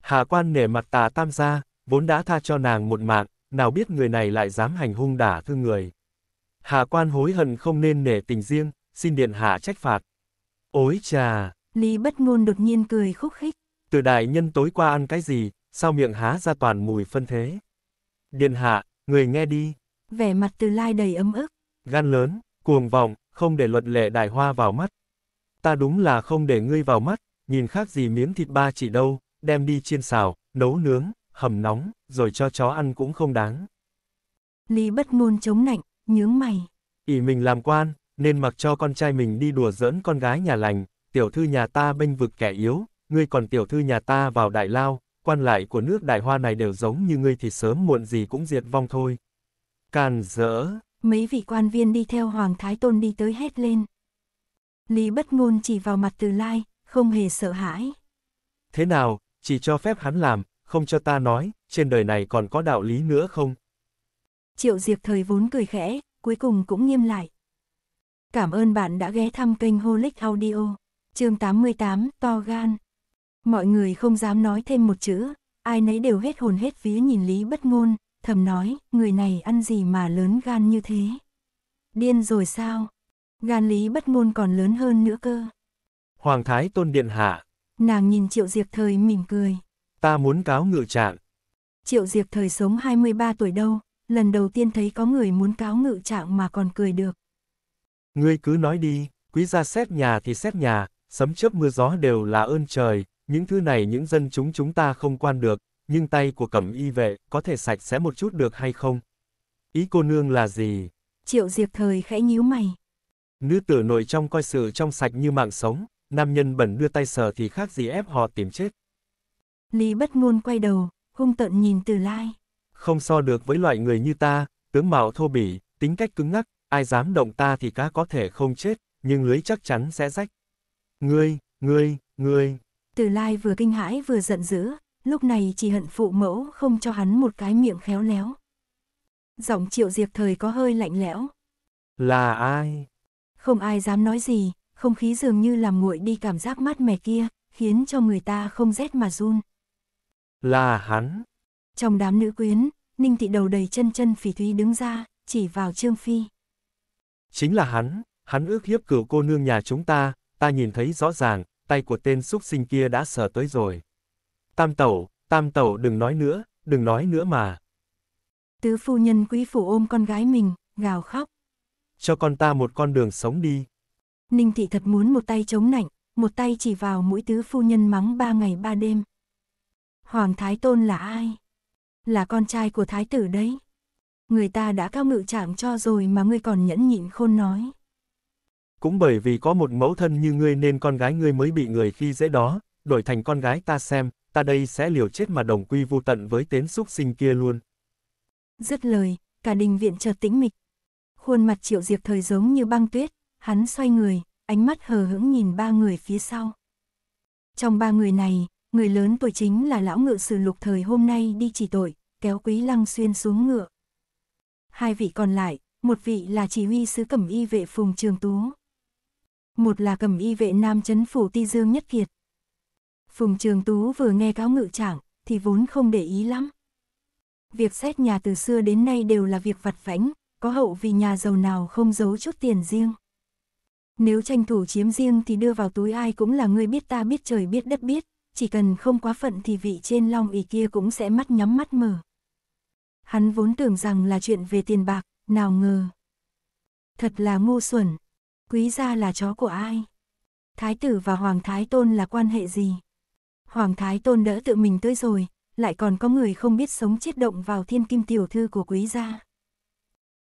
Hạ quan nể mặt tà tam gia, vốn đã tha cho nàng một mạng, nào biết người này lại dám hành hung đả thương người. Hạ quan hối hận không nên nể tình riêng, xin điện hạ trách phạt. Ôi trà! Lý bất ngôn đột nhiên cười khúc khích. Từ đại nhân tối qua ăn cái gì, sao miệng há ra toàn mùi phân thế? Điện hạ, người nghe đi. Vẻ mặt từ lai đầy ấm ức. Gan lớn, cuồng vọng, không để luật lệ đại hoa vào mắt. Ta đúng là không để ngươi vào mắt, nhìn khác gì miếng thịt ba chỉ đâu, đem đi chiên xào, nấu nướng, hầm nóng, rồi cho chó ăn cũng không đáng. Lý bất ngôn chống nạnh, nhướng mày. ỷ mình làm quan, nên mặc cho con trai mình đi đùa giỡn con gái nhà lành, tiểu thư nhà ta bênh vực kẻ yếu, ngươi còn tiểu thư nhà ta vào đại lao, quan lại của nước đại hoa này đều giống như ngươi thì sớm muộn gì cũng diệt vong thôi. Càn dỡ. Mấy vị quan viên đi theo Hoàng Thái Tôn đi tới hét lên. Lý bất ngôn chỉ vào mặt từ lai, không hề sợ hãi. Thế nào, chỉ cho phép hắn làm, không cho ta nói, trên đời này còn có đạo lý nữa không? Triệu Diệp thời vốn cười khẽ, cuối cùng cũng nghiêm lại. Cảm ơn bạn đã ghé thăm kênh Holic Audio. chương 88, to gan. Mọi người không dám nói thêm một chữ, ai nấy đều hết hồn hết vía nhìn Lý bất ngôn, thầm nói, người này ăn gì mà lớn gan như thế. Điên rồi sao? Gan Lý bất ngôn còn lớn hơn nữa cơ. Hoàng Thái Tôn Điện Hạ. Nàng nhìn Triệu Diệp Thời mỉm cười. Ta muốn cáo ngự trạng. Triệu Diệp Thời sống 23 tuổi đâu, lần đầu tiên thấy có người muốn cáo ngự trạng mà còn cười được. Ngươi cứ nói đi, quý gia xét nhà thì xét nhà, sấm chớp mưa gió đều là ơn trời, những thứ này những dân chúng chúng ta không quan được, nhưng tay của cẩm y vệ có thể sạch sẽ một chút được hay không? Ý cô nương là gì? Triệu Diệp Thời khẽ nhíu mày. Nữ tử nội trong coi sự trong sạch như mạng sống, nam nhân bẩn đưa tay sờ thì khác gì ép họ tìm chết. Lý bất ngôn quay đầu, hung tợn nhìn từ lai. Không so được với loại người như ta, tướng mạo thô bỉ, tính cách cứng ngắc, ai dám động ta thì cá có thể không chết, nhưng lưới chắc chắn sẽ rách. Ngươi, ngươi, ngươi. Từ lai vừa kinh hãi vừa giận dữ, lúc này chỉ hận phụ mẫu không cho hắn một cái miệng khéo léo. Giọng triệu diệp thời có hơi lạnh lẽo. Là ai? Không ai dám nói gì, không khí dường như làm nguội đi cảm giác mát mẻ kia, khiến cho người ta không rét mà run. Là hắn. Trong đám nữ quyến, Ninh Thị đầu đầy chân chân phỉ thúy đứng ra, chỉ vào Trương Phi. Chính là hắn, hắn ước hiếp cửu cô nương nhà chúng ta, ta nhìn thấy rõ ràng, tay của tên xúc sinh kia đã sờ tới rồi. Tam tẩu, tam tẩu đừng nói nữa, đừng nói nữa mà. Tứ phu nhân quý phủ ôm con gái mình, gào khóc. Cho con ta một con đường sống đi. Ninh thị thật muốn một tay chống nạnh, một tay chỉ vào mũi tứ phu nhân mắng ba ngày ba đêm. Hoàng Thái Tôn là ai? Là con trai của Thái tử đấy. Người ta đã cao ngự trạng cho rồi mà ngươi còn nhẫn nhịn khôn nói. Cũng bởi vì có một mẫu thân như ngươi nên con gái ngươi mới bị người khi dễ đó, đổi thành con gái ta xem, ta đây sẽ liều chết mà đồng quy vu tận với tên xúc sinh kia luôn. Dứt lời, cả đình viện chợt tĩnh mịch. Khuôn mặt triệu diệp thời giống như băng tuyết, hắn xoay người, ánh mắt hờ hững nhìn ba người phía sau. Trong ba người này, người lớn tuổi chính là lão ngự sử lục thời hôm nay đi chỉ tội, kéo quý lăng xuyên xuống ngựa. Hai vị còn lại, một vị là chỉ huy sứ cẩm y vệ phùng trường tú. Một là cẩm y vệ nam chấn phủ ti dương nhất kiệt. Phùng trường tú vừa nghe cáo ngự trạng thì vốn không để ý lắm. Việc xét nhà từ xưa đến nay đều là việc vặt vãnh, có hậu vì nhà giàu nào không giấu chút tiền riêng. Nếu tranh thủ chiếm riêng thì đưa vào túi ai cũng là người biết ta biết trời biết đất biết, chỉ cần không quá phận thì vị trên long ỷ kia cũng sẽ mắt nhắm mắt mở. Hắn vốn tưởng rằng là chuyện về tiền bạc, nào ngờ. Thật là ngu xuẩn, quý gia là chó của ai? Thái tử và Hoàng Thái Tôn là quan hệ gì? Hoàng Thái Tôn đỡ tự mình tới rồi, lại còn có người không biết sống chết động vào thiên kim tiểu thư của quý gia.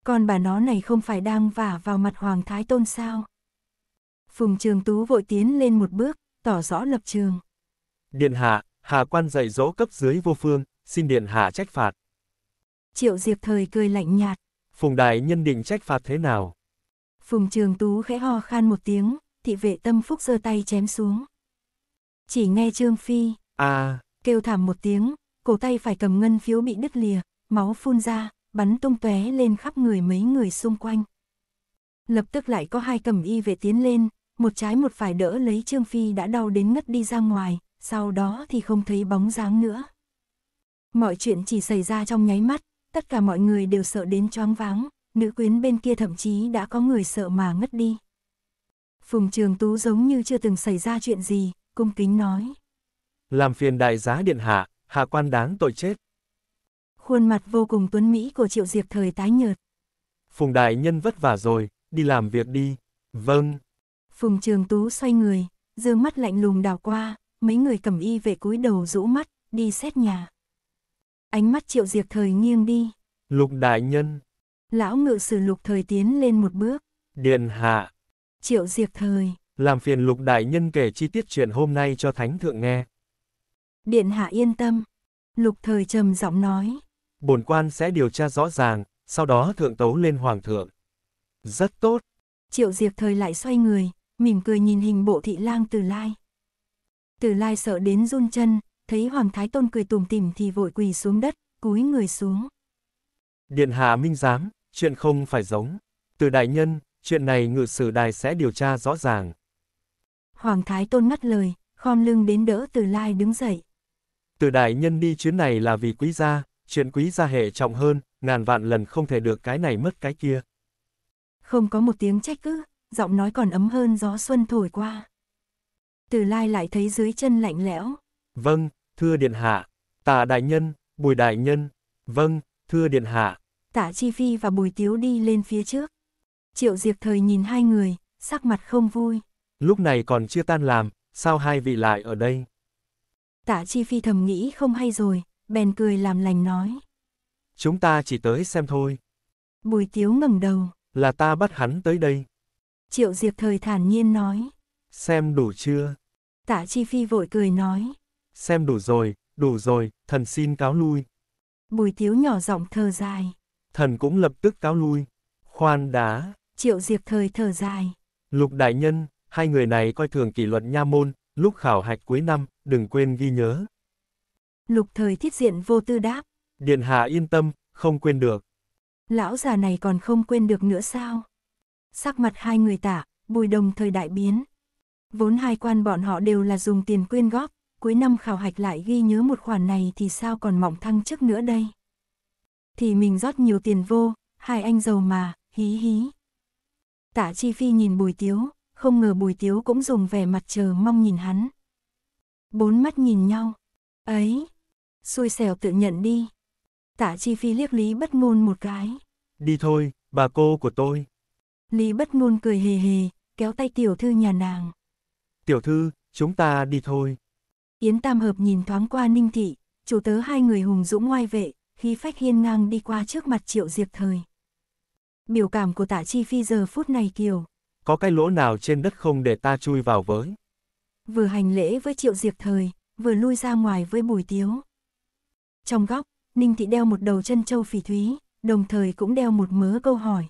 Còn bà nó này không phải đang vả vào mặt Hoàng Thái Tôn sao? Phùng Trường Tú vội tiến lên một bước, tỏ rõ lập trường. Điện hạ, hạ quan dạy dỗ cấp dưới vô phương, xin điện hạ trách phạt. Triệu Diệp thời cười lạnh nhạt. Phùng đại nhân định trách phạt thế nào? Phùng Trường Tú khẽ ho khan một tiếng, thị vệ tâm phúc giơ tay chém xuống. Chỉ nghe Trương Phi, a kêu thảm một tiếng, cổ tay phải cầm ngân phiếu bị đứt lìa, máu phun ra, bắn tung tóe lên khắp người mấy người xung quanh. Lập tức lại có hai cầm y vệ tiến lên, một trái một phải đỡ lấy Trương Phi đã đau đến ngất đi ra ngoài, sau đó thì không thấy bóng dáng nữa. Mọi chuyện chỉ xảy ra trong nháy mắt, tất cả mọi người đều sợ đến choáng váng, nữ quyến bên kia thậm chí đã có người sợ mà ngất đi. Phùng Trường Tú giống như chưa từng xảy ra chuyện gì, cung kính nói. Làm phiền đại giá điện hạ, hạ quan đáng tội chết. Khuôn mặt vô cùng tuấn Mỹ của Triệu Diệp thời tái nhợt. Phùng đại nhân vất vả rồi, đi làm việc đi. Vâng. Phùng Trường Tú xoay người, dương mắt lạnh lùng đảo qua, mấy người cầm y về cúi đầu rũ mắt, đi xét nhà. Ánh mắt Triệu Diệp thời nghiêng đi. Lục đại nhân. Lão ngự sử lục thời tiến lên một bước. Điện hạ. Triệu Diệp thời. Làm phiền lục đại nhân kể chi tiết chuyện hôm nay cho thánh thượng nghe. Điện hạ yên tâm. Lục thời trầm giọng nói. Bổn quan sẽ điều tra rõ ràng, sau đó thượng tấu lên hoàng thượng. Rất tốt. Triệu Diệp thời lại xoay người, mỉm cười nhìn hình bộ thị lang từ lai. Từ lai sợ đến run chân, thấy Hoàng Thái Tôn cười tùm tìm thì vội quỳ xuống đất, cúi người xuống. Điện hạ minh giám, chuyện không phải giống. Từ đại nhân, chuyện này ngự sử đài sẽ điều tra rõ ràng. Hoàng Thái Tôn ngắt lời, khom lưng đến đỡ từ lai đứng dậy. Từ đại nhân đi chuyến này là vì quý gia, chuyện quý gia hệ trọng hơn, ngàn vạn lần không thể được cái này mất cái kia. Không có một tiếng trách cứ, giọng nói còn ấm hơn gió xuân thổi qua. Từ lai lại thấy dưới chân lạnh lẽo. Vâng, thưa điện hạ. Tả đại nhân, bùi đại nhân. Vâng, thưa điện hạ. Tả Chi Phi và Bùi Tiếu đi lên phía trước. Triệu Diệp Thời nhìn hai người, sắc mặt không vui. Lúc này còn chưa tan làm, sao hai vị lại ở đây? Tả Chi Phi thầm nghĩ không hay rồi, bèn cười làm lành nói. Chúng ta chỉ tới xem thôi. Bùi Tiếu ngẩng đầu. Là ta bắt hắn tới đây. Triệu Diệp Thời thản nhiên nói. Xem đủ chưa? Tả Chi Phi vội cười nói. Xem đủ rồi, đủ rồi, thần xin cáo lui. Bùi Tiếu nhỏ giọng thở dài. Thần cũng lập tức cáo lui. Khoan đá. Triệu Diệp Thời thở dài. Lục đại nhân, hai người này coi thường kỷ luật nha môn, lúc khảo hạch cuối năm, đừng quên ghi nhớ. Lục Thời thiết diện vô tư đáp. Điện hạ yên tâm, không quên được. Lão già này còn không quên được nữa sao? Sắc mặt hai người tả, bùi đồng thời đại biến. Vốn hai quan bọn họ đều là dùng tiền quyên góp, cuối năm khảo hạch lại ghi nhớ một khoản này thì sao còn mỏng thăng chức nữa đây. Thì mình rót nhiều tiền vô, hai anh giàu mà, hí hí. Tạ Chi Phi nhìn Bùi Tiếu, không ngờ Bùi Tiếu cũng dùng vẻ mặt chờ mong nhìn hắn. Bốn mắt nhìn nhau. Ấy, xui xẻo tự nhận đi. Tạ Chi Phi liếc Lý Bất Ngôn một cái. Đi thôi, bà cô của tôi. Lý Bất Ngôn cười hề hề, kéo tay tiểu thư nhà nàng. Tiểu thư, chúng ta đi thôi. Yến Tam Hợp nhìn thoáng qua Ninh Thị, chủ tớ hai người hùng dũng ngoai vệ, khi phách hiên ngang đi qua trước mặt Triệu Diệp Thời. Biểu cảm của tạ chi phi giờ phút này kiều. Có cái lỗ nào trên đất không để ta chui vào với. Vừa hành lễ với Triệu Diệp Thời, vừa lui ra ngoài với Bùi Tiếu. Trong góc, Ninh Thị đeo một đầu chân châu phỉ thúy, đồng thời cũng đeo một mớ câu hỏi.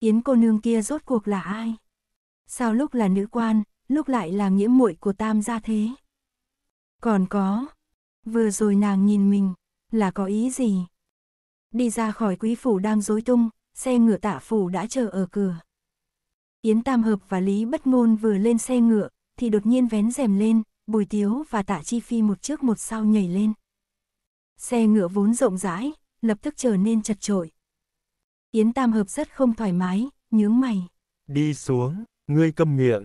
Yến cô nương kia rốt cuộc là ai? Sao lúc là nữ quan, lúc lại là nghĩa muội của tam gia thế? Còn có, vừa rồi nàng nhìn mình, là có ý gì? Đi ra khỏi quý phủ đang rối tung, xe ngựa tạ phủ đã chờ ở cửa. Yến Tam Hợp và Lý Bất Ngôn vừa lên xe ngựa, thì đột nhiên vén rèm lên, Bùi Tiếu và Tạ Chi Phi một trước một sau nhảy lên. Xe ngựa vốn rộng rãi, lập tức trở nên chật trội. Yến Tam Hợp rất không thoải mái, nhướng mày. Đi xuống, ngươi câm miệng.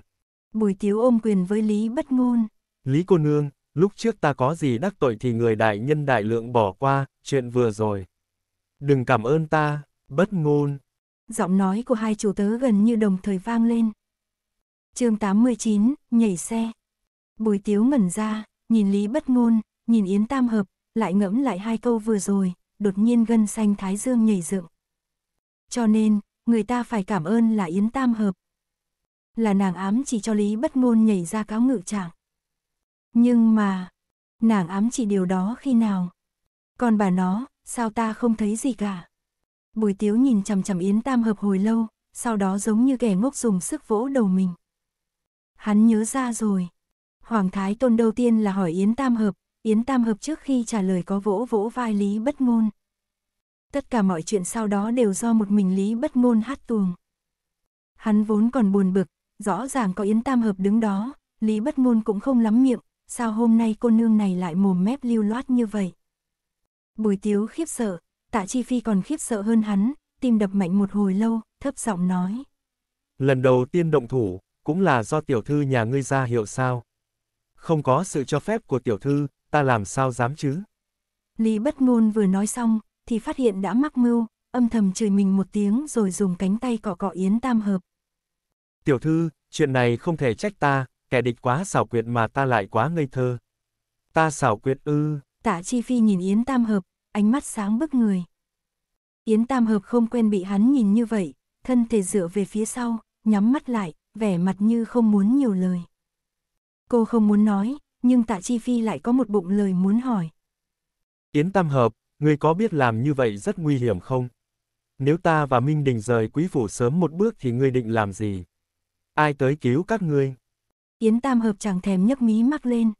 Bùi Tiếu ôm quyền với Lý Bất Ngôn. Lý cô nương, lúc trước ta có gì đắc tội thì người đại nhân đại lượng bỏ qua, chuyện vừa rồi. Đừng cảm ơn ta, bất ngôn. Giọng nói của hai chủ tớ gần như đồng thời vang lên. chương 89, nhảy xe. Bùi tiếu ngẩn ra, nhìn Lý bất ngôn, nhìn Yến Tam Hợp, lại ngẫm lại hai câu vừa rồi, đột nhiên gân xanh thái dương nhảy dựng. Cho nên, người ta phải cảm ơn là Yến Tam Hợp. Là nàng ám chỉ cho Lý bất ngôn nhảy ra cáo ngự trạng. Nhưng mà, nàng ám chỉ điều đó khi nào? Còn bà nó, sao ta không thấy gì cả? Bùi tiếu nhìn chằm chằm Yến Tam Hợp hồi lâu, sau đó giống như kẻ ngốc dùng sức vỗ đầu mình. Hắn nhớ ra rồi. Hoàng Thái Tôn đầu tiên là hỏi Yến Tam Hợp, Yến Tam Hợp trước khi trả lời có vỗ vỗ vai Lý Bất Ngôn. Tất cả mọi chuyện sau đó đều do một mình Lý Bất Ngôn hát tuồng. Hắn vốn còn buồn bực, rõ ràng có Yến Tam Hợp đứng đó, Lý Bất Ngôn cũng không lắm miệng, sao hôm nay cô nương này lại mồm mép lưu loát như vậy. Bùi Tiếu khiếp sợ, Tạ Chi Phi còn khiếp sợ hơn hắn, tim đập mạnh một hồi lâu, thấp giọng nói. Lần đầu tiên động thủ, cũng là do tiểu thư nhà ngươi ra hiệu sao. Không có sự cho phép của tiểu thư, ta làm sao dám chứ? Lý bất ngôn vừa nói xong, thì phát hiện đã mắc mưu, âm thầm chửi mình một tiếng rồi dùng cánh tay cọ cọ Yến Tam Hợp. Tiểu thư, chuyện này không thể trách ta, kẻ địch quá xảo quyệt mà ta lại quá ngây thơ. Ta xảo quyệt ư. Tạ Chi Phi nhìn Yến Tam Hợp, ánh mắt sáng bức người. Yến Tam Hợp không quen bị hắn nhìn như vậy, thân thể dựa về phía sau, nhắm mắt lại, vẻ mặt như không muốn nhiều lời. Cô không muốn nói, nhưng tạ Chi Phi lại có một bụng lời muốn hỏi. Yến Tam Hợp, ngươi có biết làm như vậy rất nguy hiểm không? Nếu ta và Minh Đình rời quý phủ sớm một bước thì ngươi định làm gì? Ai tới cứu các ngươi? Yến Tam Hợp chẳng thèm nhấc mí mắc lên.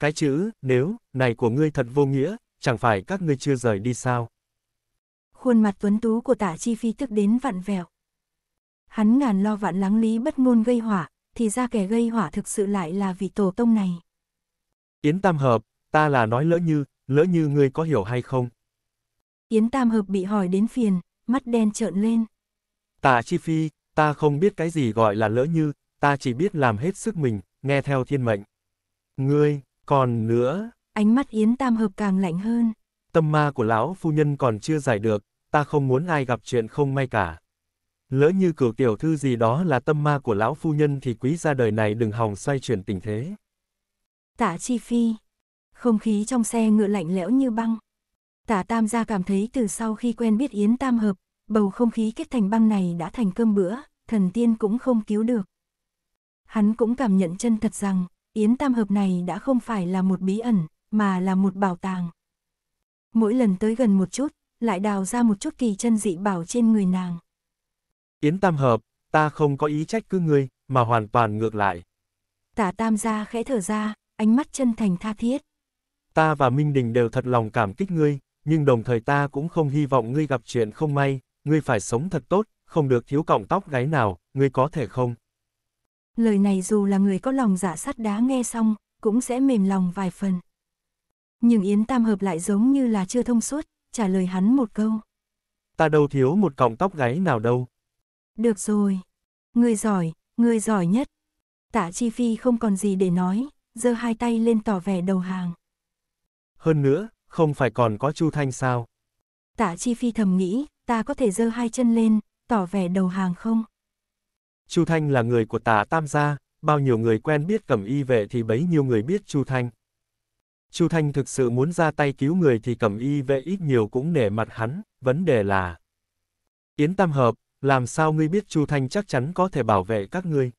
Cái chữ, nếu, này của ngươi thật vô nghĩa, chẳng phải các ngươi chưa rời đi sao? Khuôn mặt tuấn tú của tả chi phi tức đến vặn vẹo. Hắn ngàn lo vạn lắng lý bất ngôn gây hỏa, thì ra kẻ gây hỏa thực sự lại là vị tổ tông này. Yến Tam Hợp, ta là nói lỡ như, lỡ như ngươi có hiểu hay không? Yến Tam Hợp bị hỏi đến phiền, mắt đen trợn lên. Tạ Chi Phi, ta không biết cái gì gọi là lỡ như, ta chỉ biết làm hết sức mình, nghe theo thiên mệnh. Ngươi, còn nữa, Ánh mắt Yến Tam Hợp càng lạnh hơn. Tâm ma của lão phu nhân còn chưa giải được, ta không muốn ai gặp chuyện không may cả. Lỡ như cửu tiểu thư gì đó là tâm ma của lão phu nhân thì quý gia đời này đừng hòng xoay chuyển tình thế. Tạ Chi Phi. Không khí trong xe ngựa lạnh lẽo như băng. Tạ Tam gia cảm thấy từ sau khi quen biết Yến Tam Hợp, bầu không khí kết thành băng này đã thành cơm bữa, thần tiên cũng không cứu được. Hắn cũng cảm nhận chân thật rằng, Yến Tam Hợp này đã không phải là một bí ẩn, mà là một bảo tàng. Mỗi lần tới gần một chút, lại đào ra một chút kỳ chân dị bảo trên người nàng. Yến Tam Hợp, ta không có ý trách cứ ngươi, mà hoàn toàn ngược lại. Tả Tam gia khẽ thở ra, ánh mắt chân thành tha thiết. Ta và Minh Đình đều thật lòng cảm kích ngươi, nhưng đồng thời ta cũng không hy vọng ngươi gặp chuyện không may, ngươi phải sống thật tốt, không được thiếu cọng tóc gáy nào, ngươi có thể không? Lời này dù là người có lòng dạ sắt đá nghe xong, cũng sẽ mềm lòng vài phần. Nhưng Yến Tam Hợp lại giống như là chưa thông suốt, trả lời hắn một câu. Ta đâu thiếu một cọng tóc gáy nào đâu. Được rồi. Người giỏi, người giỏi nhất. Tạ Chi Phi không còn gì để nói, giơ hai tay lên tỏ vẻ đầu hàng. Hơn nữa, không phải còn có Chu Thanh sao? Tạ Chi Phi thầm nghĩ, ta có thể giơ hai chân lên, tỏ vẻ đầu hàng không? Chu Thanh là người của Tạ Tam gia, bao nhiêu người quen biết cẩm y vệ thì bấy nhiêu người biết Chu Thanh. Chu Thanh thực sự muốn ra tay cứu người thì cẩm y vệ ít nhiều cũng nể mặt hắn, vấn đề là Yến Tam Hợp, làm sao ngươi biết Chu Thanh chắc chắn có thể bảo vệ các ngươi?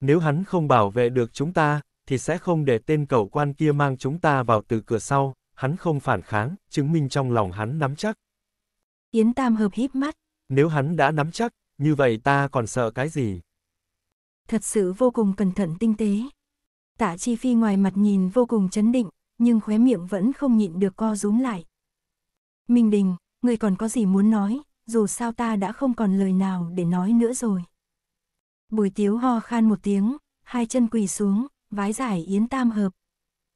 Nếu hắn không bảo vệ được chúng ta, thì sẽ không để tên cậu quan kia mang chúng ta vào từ cửa sau, hắn không phản kháng, chứng minh trong lòng hắn nắm chắc. Yến Tam Hợp híp mắt. Nếu hắn đã nắm chắc, như vậy ta còn sợ cái gì? Thật sự vô cùng cẩn thận tinh tế. Tạ Chi Phi ngoài mặt nhìn vô cùng chấn định, nhưng khóe miệng vẫn không nhịn được co rúm lại. Minh Đình, người còn có gì muốn nói, dù sao ta đã không còn lời nào để nói nữa rồi. Bùi tiếu ho khan một tiếng, hai chân quỳ xuống, vái giải Yến Tam Hợp.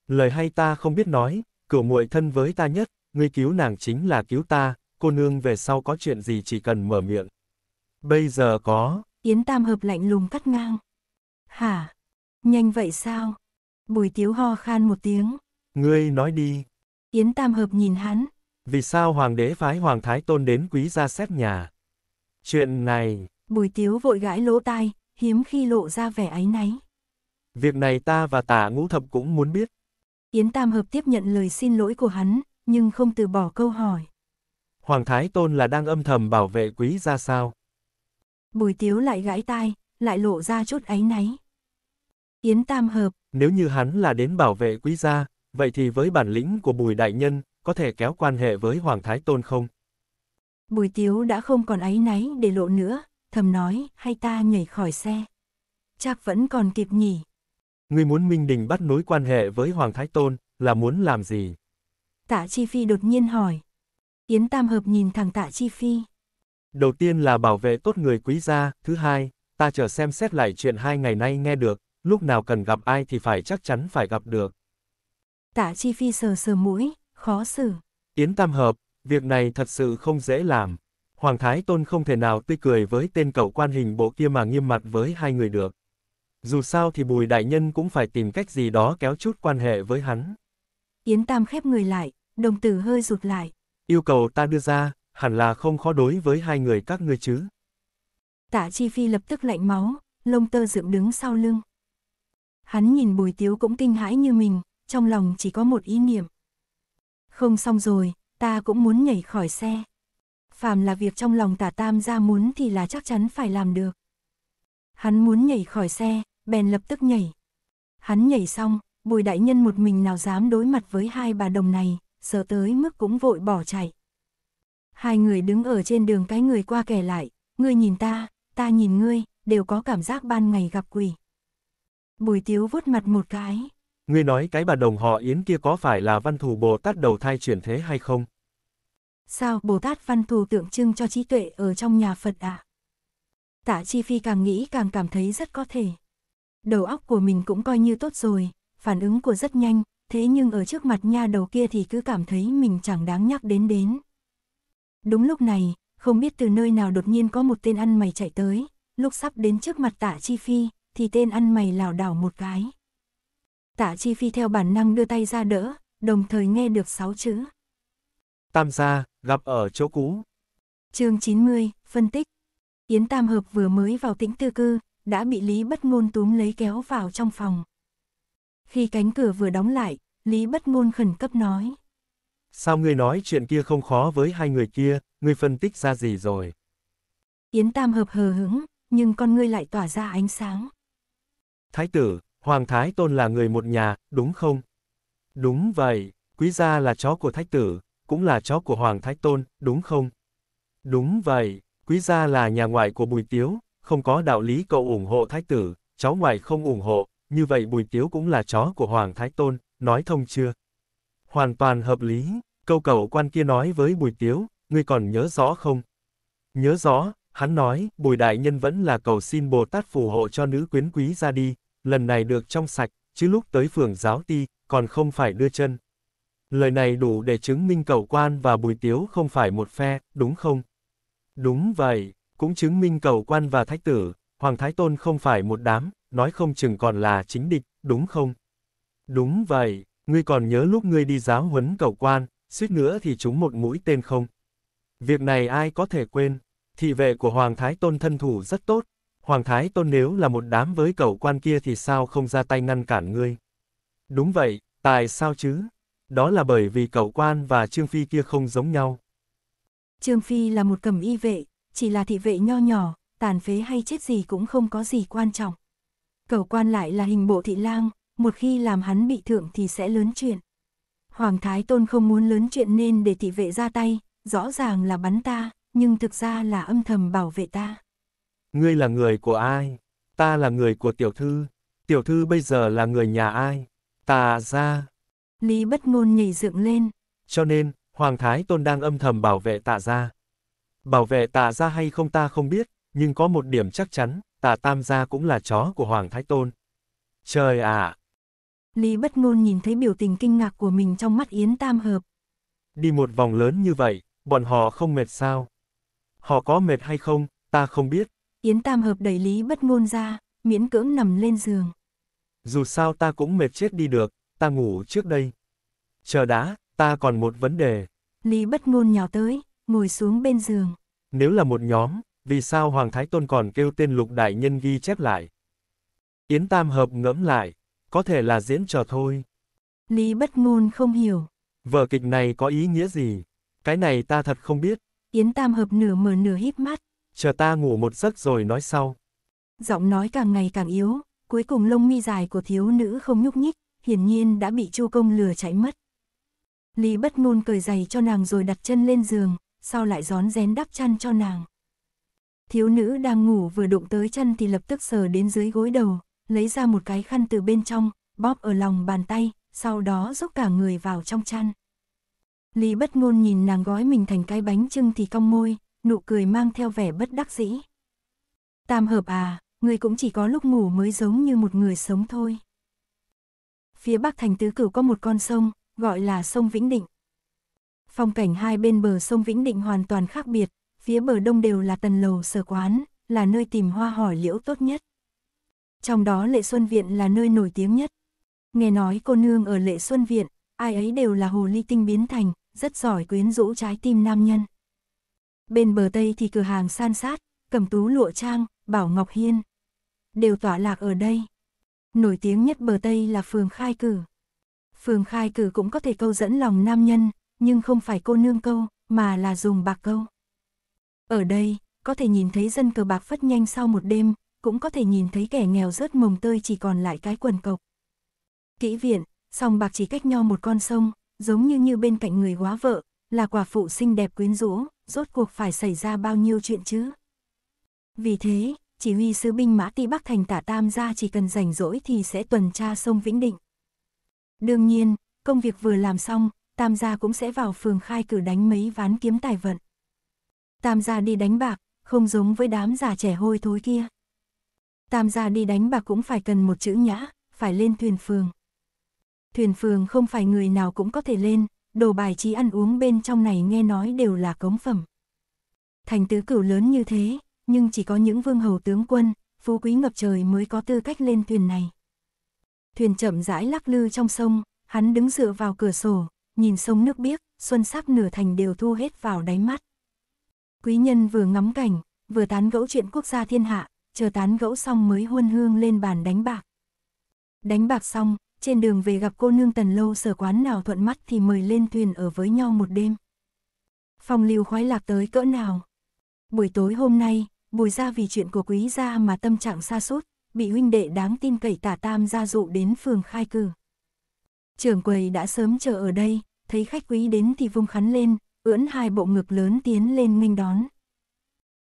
Lời hay ta không biết nói, cửu muội thân với ta nhất, ngươi cứu nàng chính là cứu ta, cô nương về sau có chuyện gì chỉ cần mở miệng. Bây giờ có. Yến Tam Hợp lạnh lùng cắt ngang. Hả? Nhanh vậy sao? Bùi tiếu ho khan một tiếng. Ngươi nói đi. Yến Tam Hợp nhìn hắn. Vì sao hoàng đế phái hoàng thái tôn đến quý gia xét nhà? Chuyện này. Bùi tiếu vội gãi lỗ tai, hiếm khi lộ ra vẻ áy náy. Việc này ta và tả ngũ thập cũng muốn biết. Yến Tam Hợp tiếp nhận lời xin lỗi của hắn, nhưng không từ bỏ câu hỏi. Hoàng Thái Tôn là đang âm thầm bảo vệ quý gia sao? Bùi Tiếu lại gãi tai, lại lộ ra chút áy náy. Yến Tam Hợp. Nếu như hắn là đến bảo vệ quý gia, vậy thì với bản lĩnh của Bùi Đại Nhân, có thể kéo quan hệ với Hoàng Thái Tôn không? Bùi Tiếu đã không còn áy náy để lộ nữa, thầm nói, hay ta nhảy khỏi xe. Chắc vẫn còn kịp nhỉ. Ngươi muốn Minh Đình bắt nối quan hệ với Hoàng Thái Tôn, là muốn làm gì? Tạ Chi Phi đột nhiên hỏi. Yến Tam Hợp nhìn thẳng Tạ Chi Phi. Đầu tiên là bảo vệ tốt người quý gia, thứ hai, ta chờ xem xét lại chuyện hai ngày nay nghe được, lúc nào cần gặp ai thì phải chắc chắn phải gặp được. Tạ Chi Phi sờ sờ mũi, khó xử. Yến Tam Hợp, việc này thật sự không dễ làm. Hoàng Thái Tôn không thể nào tươi cười với tên cậu quan hình bộ kia mà nghiêm mặt với hai người được. Dù sao thì Bùi Đại Nhân cũng phải tìm cách gì đó kéo chút quan hệ với hắn. Yến Tam khép người lại, đồng tử hơi rụt lại. Yêu cầu ta đưa ra, hẳn là không khó đối với hai người các ngươi chứ. Tạ Chi Phi lập tức lạnh máu, lông tơ dựng đứng sau lưng. Hắn nhìn Bùi Tiếu cũng kinh hãi như mình, trong lòng chỉ có một ý niệm. Không xong rồi, ta cũng muốn nhảy khỏi xe. Phàm là việc trong lòng tả tam ra muốn thì là chắc chắn phải làm được. Hắn muốn nhảy khỏi xe, bèn lập tức nhảy. Hắn nhảy xong, bùi đại nhân một mình nào dám đối mặt với hai bà đồng này, sợ tới mức cũng vội bỏ chạy. Hai người đứng ở trên đường cái người qua kẻ lại, ngươi nhìn ta, ta nhìn ngươi, đều có cảm giác ban ngày gặp quỷ. Bùi tiếu vuốt mặt một cái. Ngươi nói cái bà đồng họ Yến kia có phải là văn thù Bồ Tát đầu thai chuyển thế hay không? Sao Bồ Tát văn thù tượng trưng cho trí tuệ ở trong nhà Phật à? Tạ Chi Phi càng nghĩ càng cảm thấy rất có thể. Đầu óc của mình cũng coi như tốt rồi, phản ứng của rất nhanh, thế nhưng ở trước mặt nha đầu kia thì cứ cảm thấy mình chẳng đáng nhắc đến đến. Đúng lúc này, không biết từ nơi nào đột nhiên có một tên ăn mày chạy tới, lúc sắp đến trước mặt tạ Chi Phi, thì tên ăn mày lảo đảo một cái. Tạ Chi Phi theo bản năng đưa tay ra đỡ, đồng thời nghe được sáu chữ. Tam gia, gặp ở chỗ cũ. chương 90, phân tích. Yến Tam Hợp vừa mới vào tĩnh tư cư, đã bị Lý Bất Ngôn túm lấy kéo vào trong phòng. Khi cánh cửa vừa đóng lại, Lý Bất Ngôn khẩn cấp nói. Sao ngươi nói chuyện kia không khó với hai người kia, ngươi phân tích ra gì rồi? Yến Tam Hợp hờ hững, nhưng con ngươi lại tỏa ra ánh sáng. Thái tử, Hoàng Thái Tôn là người một nhà, đúng không? Đúng vậy, quý gia là chó của Thái tử, cũng là chó của Hoàng Thái Tôn, đúng không? Đúng vậy, quý gia là nhà ngoại của Bùi Tiếu, không có đạo lý cậu ủng hộ Thái tử, cháu ngoại không ủng hộ, như vậy Bùi Tiếu cũng là chó của Hoàng Thái Tôn, nói thông chưa? Hoàn toàn hợp lý, câu cậu quan kia nói với Bùi Tiếu, ngươi còn nhớ rõ không? Nhớ rõ, Hắn nói, Bùi Đại Nhân vẫn là cầu xin Bồ Tát phù hộ cho nữ quyến quý ra đi, lần này được trong sạch, chứ lúc tới phường giáo ti, còn không phải đưa chân. Lời này đủ để chứng minh cầu quan và Bùi Tiếu không phải một phe, đúng không? Đúng vậy, cũng chứng minh cầu quan và thái tử, Hoàng Thái Tôn không phải một đám, nói không chừng còn là chính địch, đúng không? Đúng vậy, ngươi còn nhớ lúc ngươi đi giáo huấn cầu quan, suýt nữa thì chúng một mũi tên không? Việc này ai có thể quên? Thị vệ của Hoàng Thái Tôn thân thủ rất tốt, Hoàng Thái Tôn nếu là một đám với cầu quan kia thì sao không ra tay ngăn cản ngươi? Đúng vậy, tại sao chứ? Đó là bởi vì cầu quan và Trương Phi kia không giống nhau. Trương Phi là một cầm y vệ, chỉ là thị vệ nho nhỏ, tàn phế hay chết gì cũng không có gì quan trọng. Cầu quan lại là hình bộ thị lang, một khi làm hắn bị thượng thì sẽ lớn chuyện. Hoàng Thái Tôn không muốn lớn chuyện nên để thị vệ ra tay, rõ ràng là bắn ta, nhưng thực ra là âm thầm bảo vệ ta. Ngươi là người của ai? Ta là người của tiểu thư. Tiểu thư bây giờ là người nhà ai? Ta ra. Lý bất ngôn nhảy dựng lên. Cho nên, Hoàng Thái Tôn đang âm thầm bảo vệ tạ gia. Bảo vệ tạ gia hay không ta không biết, nhưng có một điểm chắc chắn, tạ tam gia cũng là chó của Hoàng Thái Tôn. Trời ạ! Lý bất ngôn nhìn thấy biểu tình kinh ngạc của mình trong mắt Yến Tam Hợp. Đi một vòng lớn như vậy, bọn họ không mệt sao? Họ có mệt hay không, ta không biết. Yến Tam Hợp đẩy Lý bất ngôn ra, miễn cưỡng nằm lên giường. Dù sao ta cũng mệt chết đi được, ta ngủ trước đây. Chờ đã, ta còn một vấn đề. Lý bất ngôn nhào tới, ngồi xuống bên giường. Nếu là một nhóm, vì sao Hoàng Thái Tôn còn kêu tên lục đại nhân ghi chép lại? Yến Tam Hợp ngẫm lại, có thể là diễn trò thôi. Lý bất ngôn không hiểu. Vở kịch này có ý nghĩa gì? Cái này ta thật không biết. Yến Tam Hợp nửa mở nửa híp mắt. Chờ ta ngủ một giấc rồi nói sau. Giọng nói càng ngày càng yếu, cuối cùng lông mi dài của thiếu nữ không nhúc nhích, hiển nhiên đã bị Chu công lừa chạy mất. Lý bất ngôn cởi giày cho nàng rồi đặt chân lên giường, sau lại gión rén đắp chăn cho nàng. Thiếu nữ đang ngủ vừa đụng tới chân thì lập tức sờ đến dưới gối đầu, lấy ra một cái khăn từ bên trong, bóp ở lòng bàn tay, sau đó giúp cả người vào trong chăn. Lý bất ngôn nhìn nàng gói mình thành cái bánh trưng thì cong môi, nụ cười mang theo vẻ bất đắc dĩ. Tam hợp à, người cũng chỉ có lúc ngủ mới giống như một người sống thôi. Phía bắc thành tứ cửu có một con sông, gọi là sông Vĩnh Định. Phong cảnh hai bên bờ sông Vĩnh Định hoàn toàn khác biệt, phía bờ đông đều là tần lầu sở quán, là nơi tìm hoa hỏi liễu tốt nhất. Trong đó Lệ Xuân Viện là nơi nổi tiếng nhất. Nghe nói cô nương ở Lệ Xuân Viện, ai ấy đều là hồ ly tinh biến thành, rất giỏi quyến rũ trái tim nam nhân. Bên bờ Tây thì cửa hàng san sát, cầm tú lụa trang, bảo Ngọc Hiên. Đều tỏa lạc ở đây. Nổi tiếng nhất bờ Tây là phường khai cử. Phường khai cử cũng có thể câu dẫn lòng nam nhân, nhưng không phải cô nương câu, mà là dùng bạc câu. Ở đây, có thể nhìn thấy dân cờ bạc phất nhanh sau một đêm, cũng có thể nhìn thấy kẻ nghèo rớt mồng tơi chỉ còn lại cái quần cộc. Kỹ viện, song bạc chỉ cách nhau một con sông, giống như như bên cạnh người quá vợ, là quả phụ xinh đẹp quyến rũ, rốt cuộc phải xảy ra bao nhiêu chuyện chứ. Vì thế, chỉ huy sứ binh mã ti Bắc thành tả tam gia chỉ cần rảnh rỗi thì sẽ tuần tra sông Vĩnh Định. Đương nhiên, công việc vừa làm xong, tam gia cũng sẽ vào phường khai cử đánh mấy ván kiếm tài vận. Tam gia đi đánh bạc, không giống với đám già trẻ hôi thối kia. Tam gia đi đánh bạc cũng phải cần một chữ nhã, phải lên thuyền phường. Thuyền phường không phải người nào cũng có thể lên, đồ bài trí ăn uống bên trong này nghe nói đều là cống phẩm. Thành tứ cửu lớn như thế, nhưng chỉ có những vương hầu tướng quân, phú quý ngập trời mới có tư cách lên thuyền này. Thuyền chậm rãi lắc lư trong sông, hắn đứng dựa vào cửa sổ, nhìn sông nước biếc, xuân sắc nửa thành đều thu hết vào đáy mắt. Quý nhân vừa ngắm cảnh, vừa tán gẫu chuyện quốc gia thiên hạ, chờ tán gẫu xong mới huân hương lên bàn đánh bạc. Đánh bạc xong, trên đường về gặp cô nương tần lâu sở quán nào thuận mắt thì mời lên thuyền ở với nhau một đêm. Phong lưu khoái lạc tới cỡ nào. Buổi tối hôm nay, bùi ra vì chuyện của quý gia mà tâm trạng xa sút bị huynh đệ đáng tin cậy tả tam gia dụ đến phường khai cử. Trưởng quầy đã sớm chờ ở đây, thấy khách quý đến thì vung khắn lên, ưỡn hai bộ ngực lớn tiến lên nghênh đón.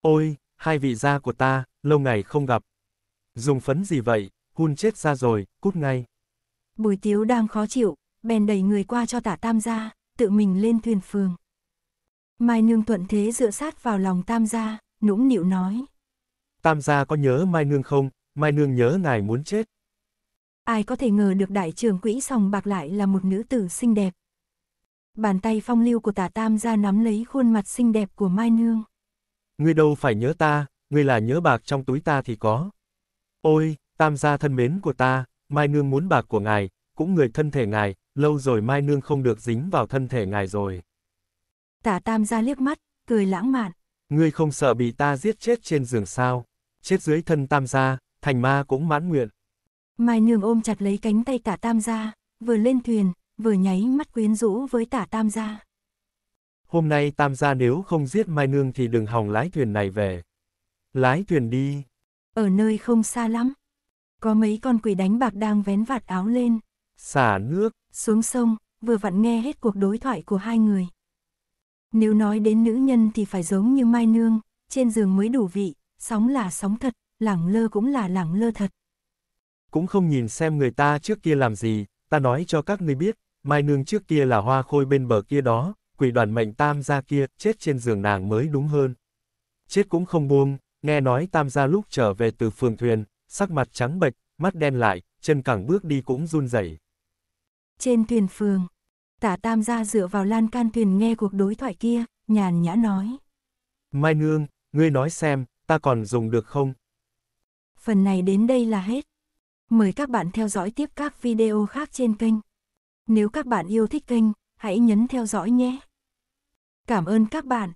Ôi, hai vị gia của ta, lâu ngày không gặp. Dùng phấn gì vậy, hun chết ra rồi, cút ngay. Bùi tiếu đang khó chịu, bèn đẩy người qua cho tả tam gia, tự mình lên thuyền phường. Mai nương thuận thế dựa sát vào lòng tam gia, nũng nịu nói. Tam gia có nhớ Mai Nương không, Mai Nương nhớ ngài muốn chết. Ai có thể ngờ được đại trưởng quỹ sòng bạc lại là một nữ tử xinh đẹp. Bàn tay phong lưu của tả tam gia nắm lấy khuôn mặt xinh đẹp của Mai Nương. Ngươi đâu phải nhớ ta, ngươi là nhớ bạc trong túi ta thì có. Ôi, tam gia thân mến của ta, Mai Nương muốn bạc của ngài, cũng người thân thể ngài, lâu rồi Mai Nương không được dính vào thân thể ngài rồi. Tả tam gia liếc mắt, cười lãng mạn. Ngươi không sợ bị ta giết chết trên giường sao, chết dưới thân tam gia, thành ma cũng mãn nguyện. Mai Nương ôm chặt lấy cánh tay tả tam gia, vừa lên thuyền, vừa nháy mắt quyến rũ với tả tam gia. Hôm nay tam gia nếu không giết Mai Nương thì đừng hòng lái thuyền này về. Lái thuyền đi. Ở nơi không xa lắm. Có mấy con quỷ đánh bạc đang vén vạt áo lên. Xả nước. Xuống sông, vừa vặn nghe hết cuộc đối thoại của hai người. Nếu nói đến nữ nhân thì phải giống như Mai Nương, trên giường mới đủ vị, sóng là sóng thật, lẳng lơ cũng là lẳng lơ thật. Cũng không nhìn xem người ta trước kia làm gì, ta nói cho các ngươi biết, Mai Nương trước kia là hoa khôi bên bờ kia đó, quỷ đoàn mệnh tam gia kia, chết trên giường nàng mới đúng hơn. Chết cũng không buông, nghe nói tam gia lúc trở về từ phường thuyền, sắc mặt trắng bệch, mắt đen lại, chân cẳng bước đi cũng run rẩy. Trên thuyền phường, tả tam gia dựa vào lan can thuyền nghe cuộc đối thoại kia, nhàn nhã nói. Mai Nương, ngươi nói xem, ta còn dùng được không? Phần này đến đây là hết. Mời các bạn theo dõi tiếp các video khác trên kênh. Nếu các bạn yêu thích kênh, hãy nhấn theo dõi nhé. Cảm ơn các bạn.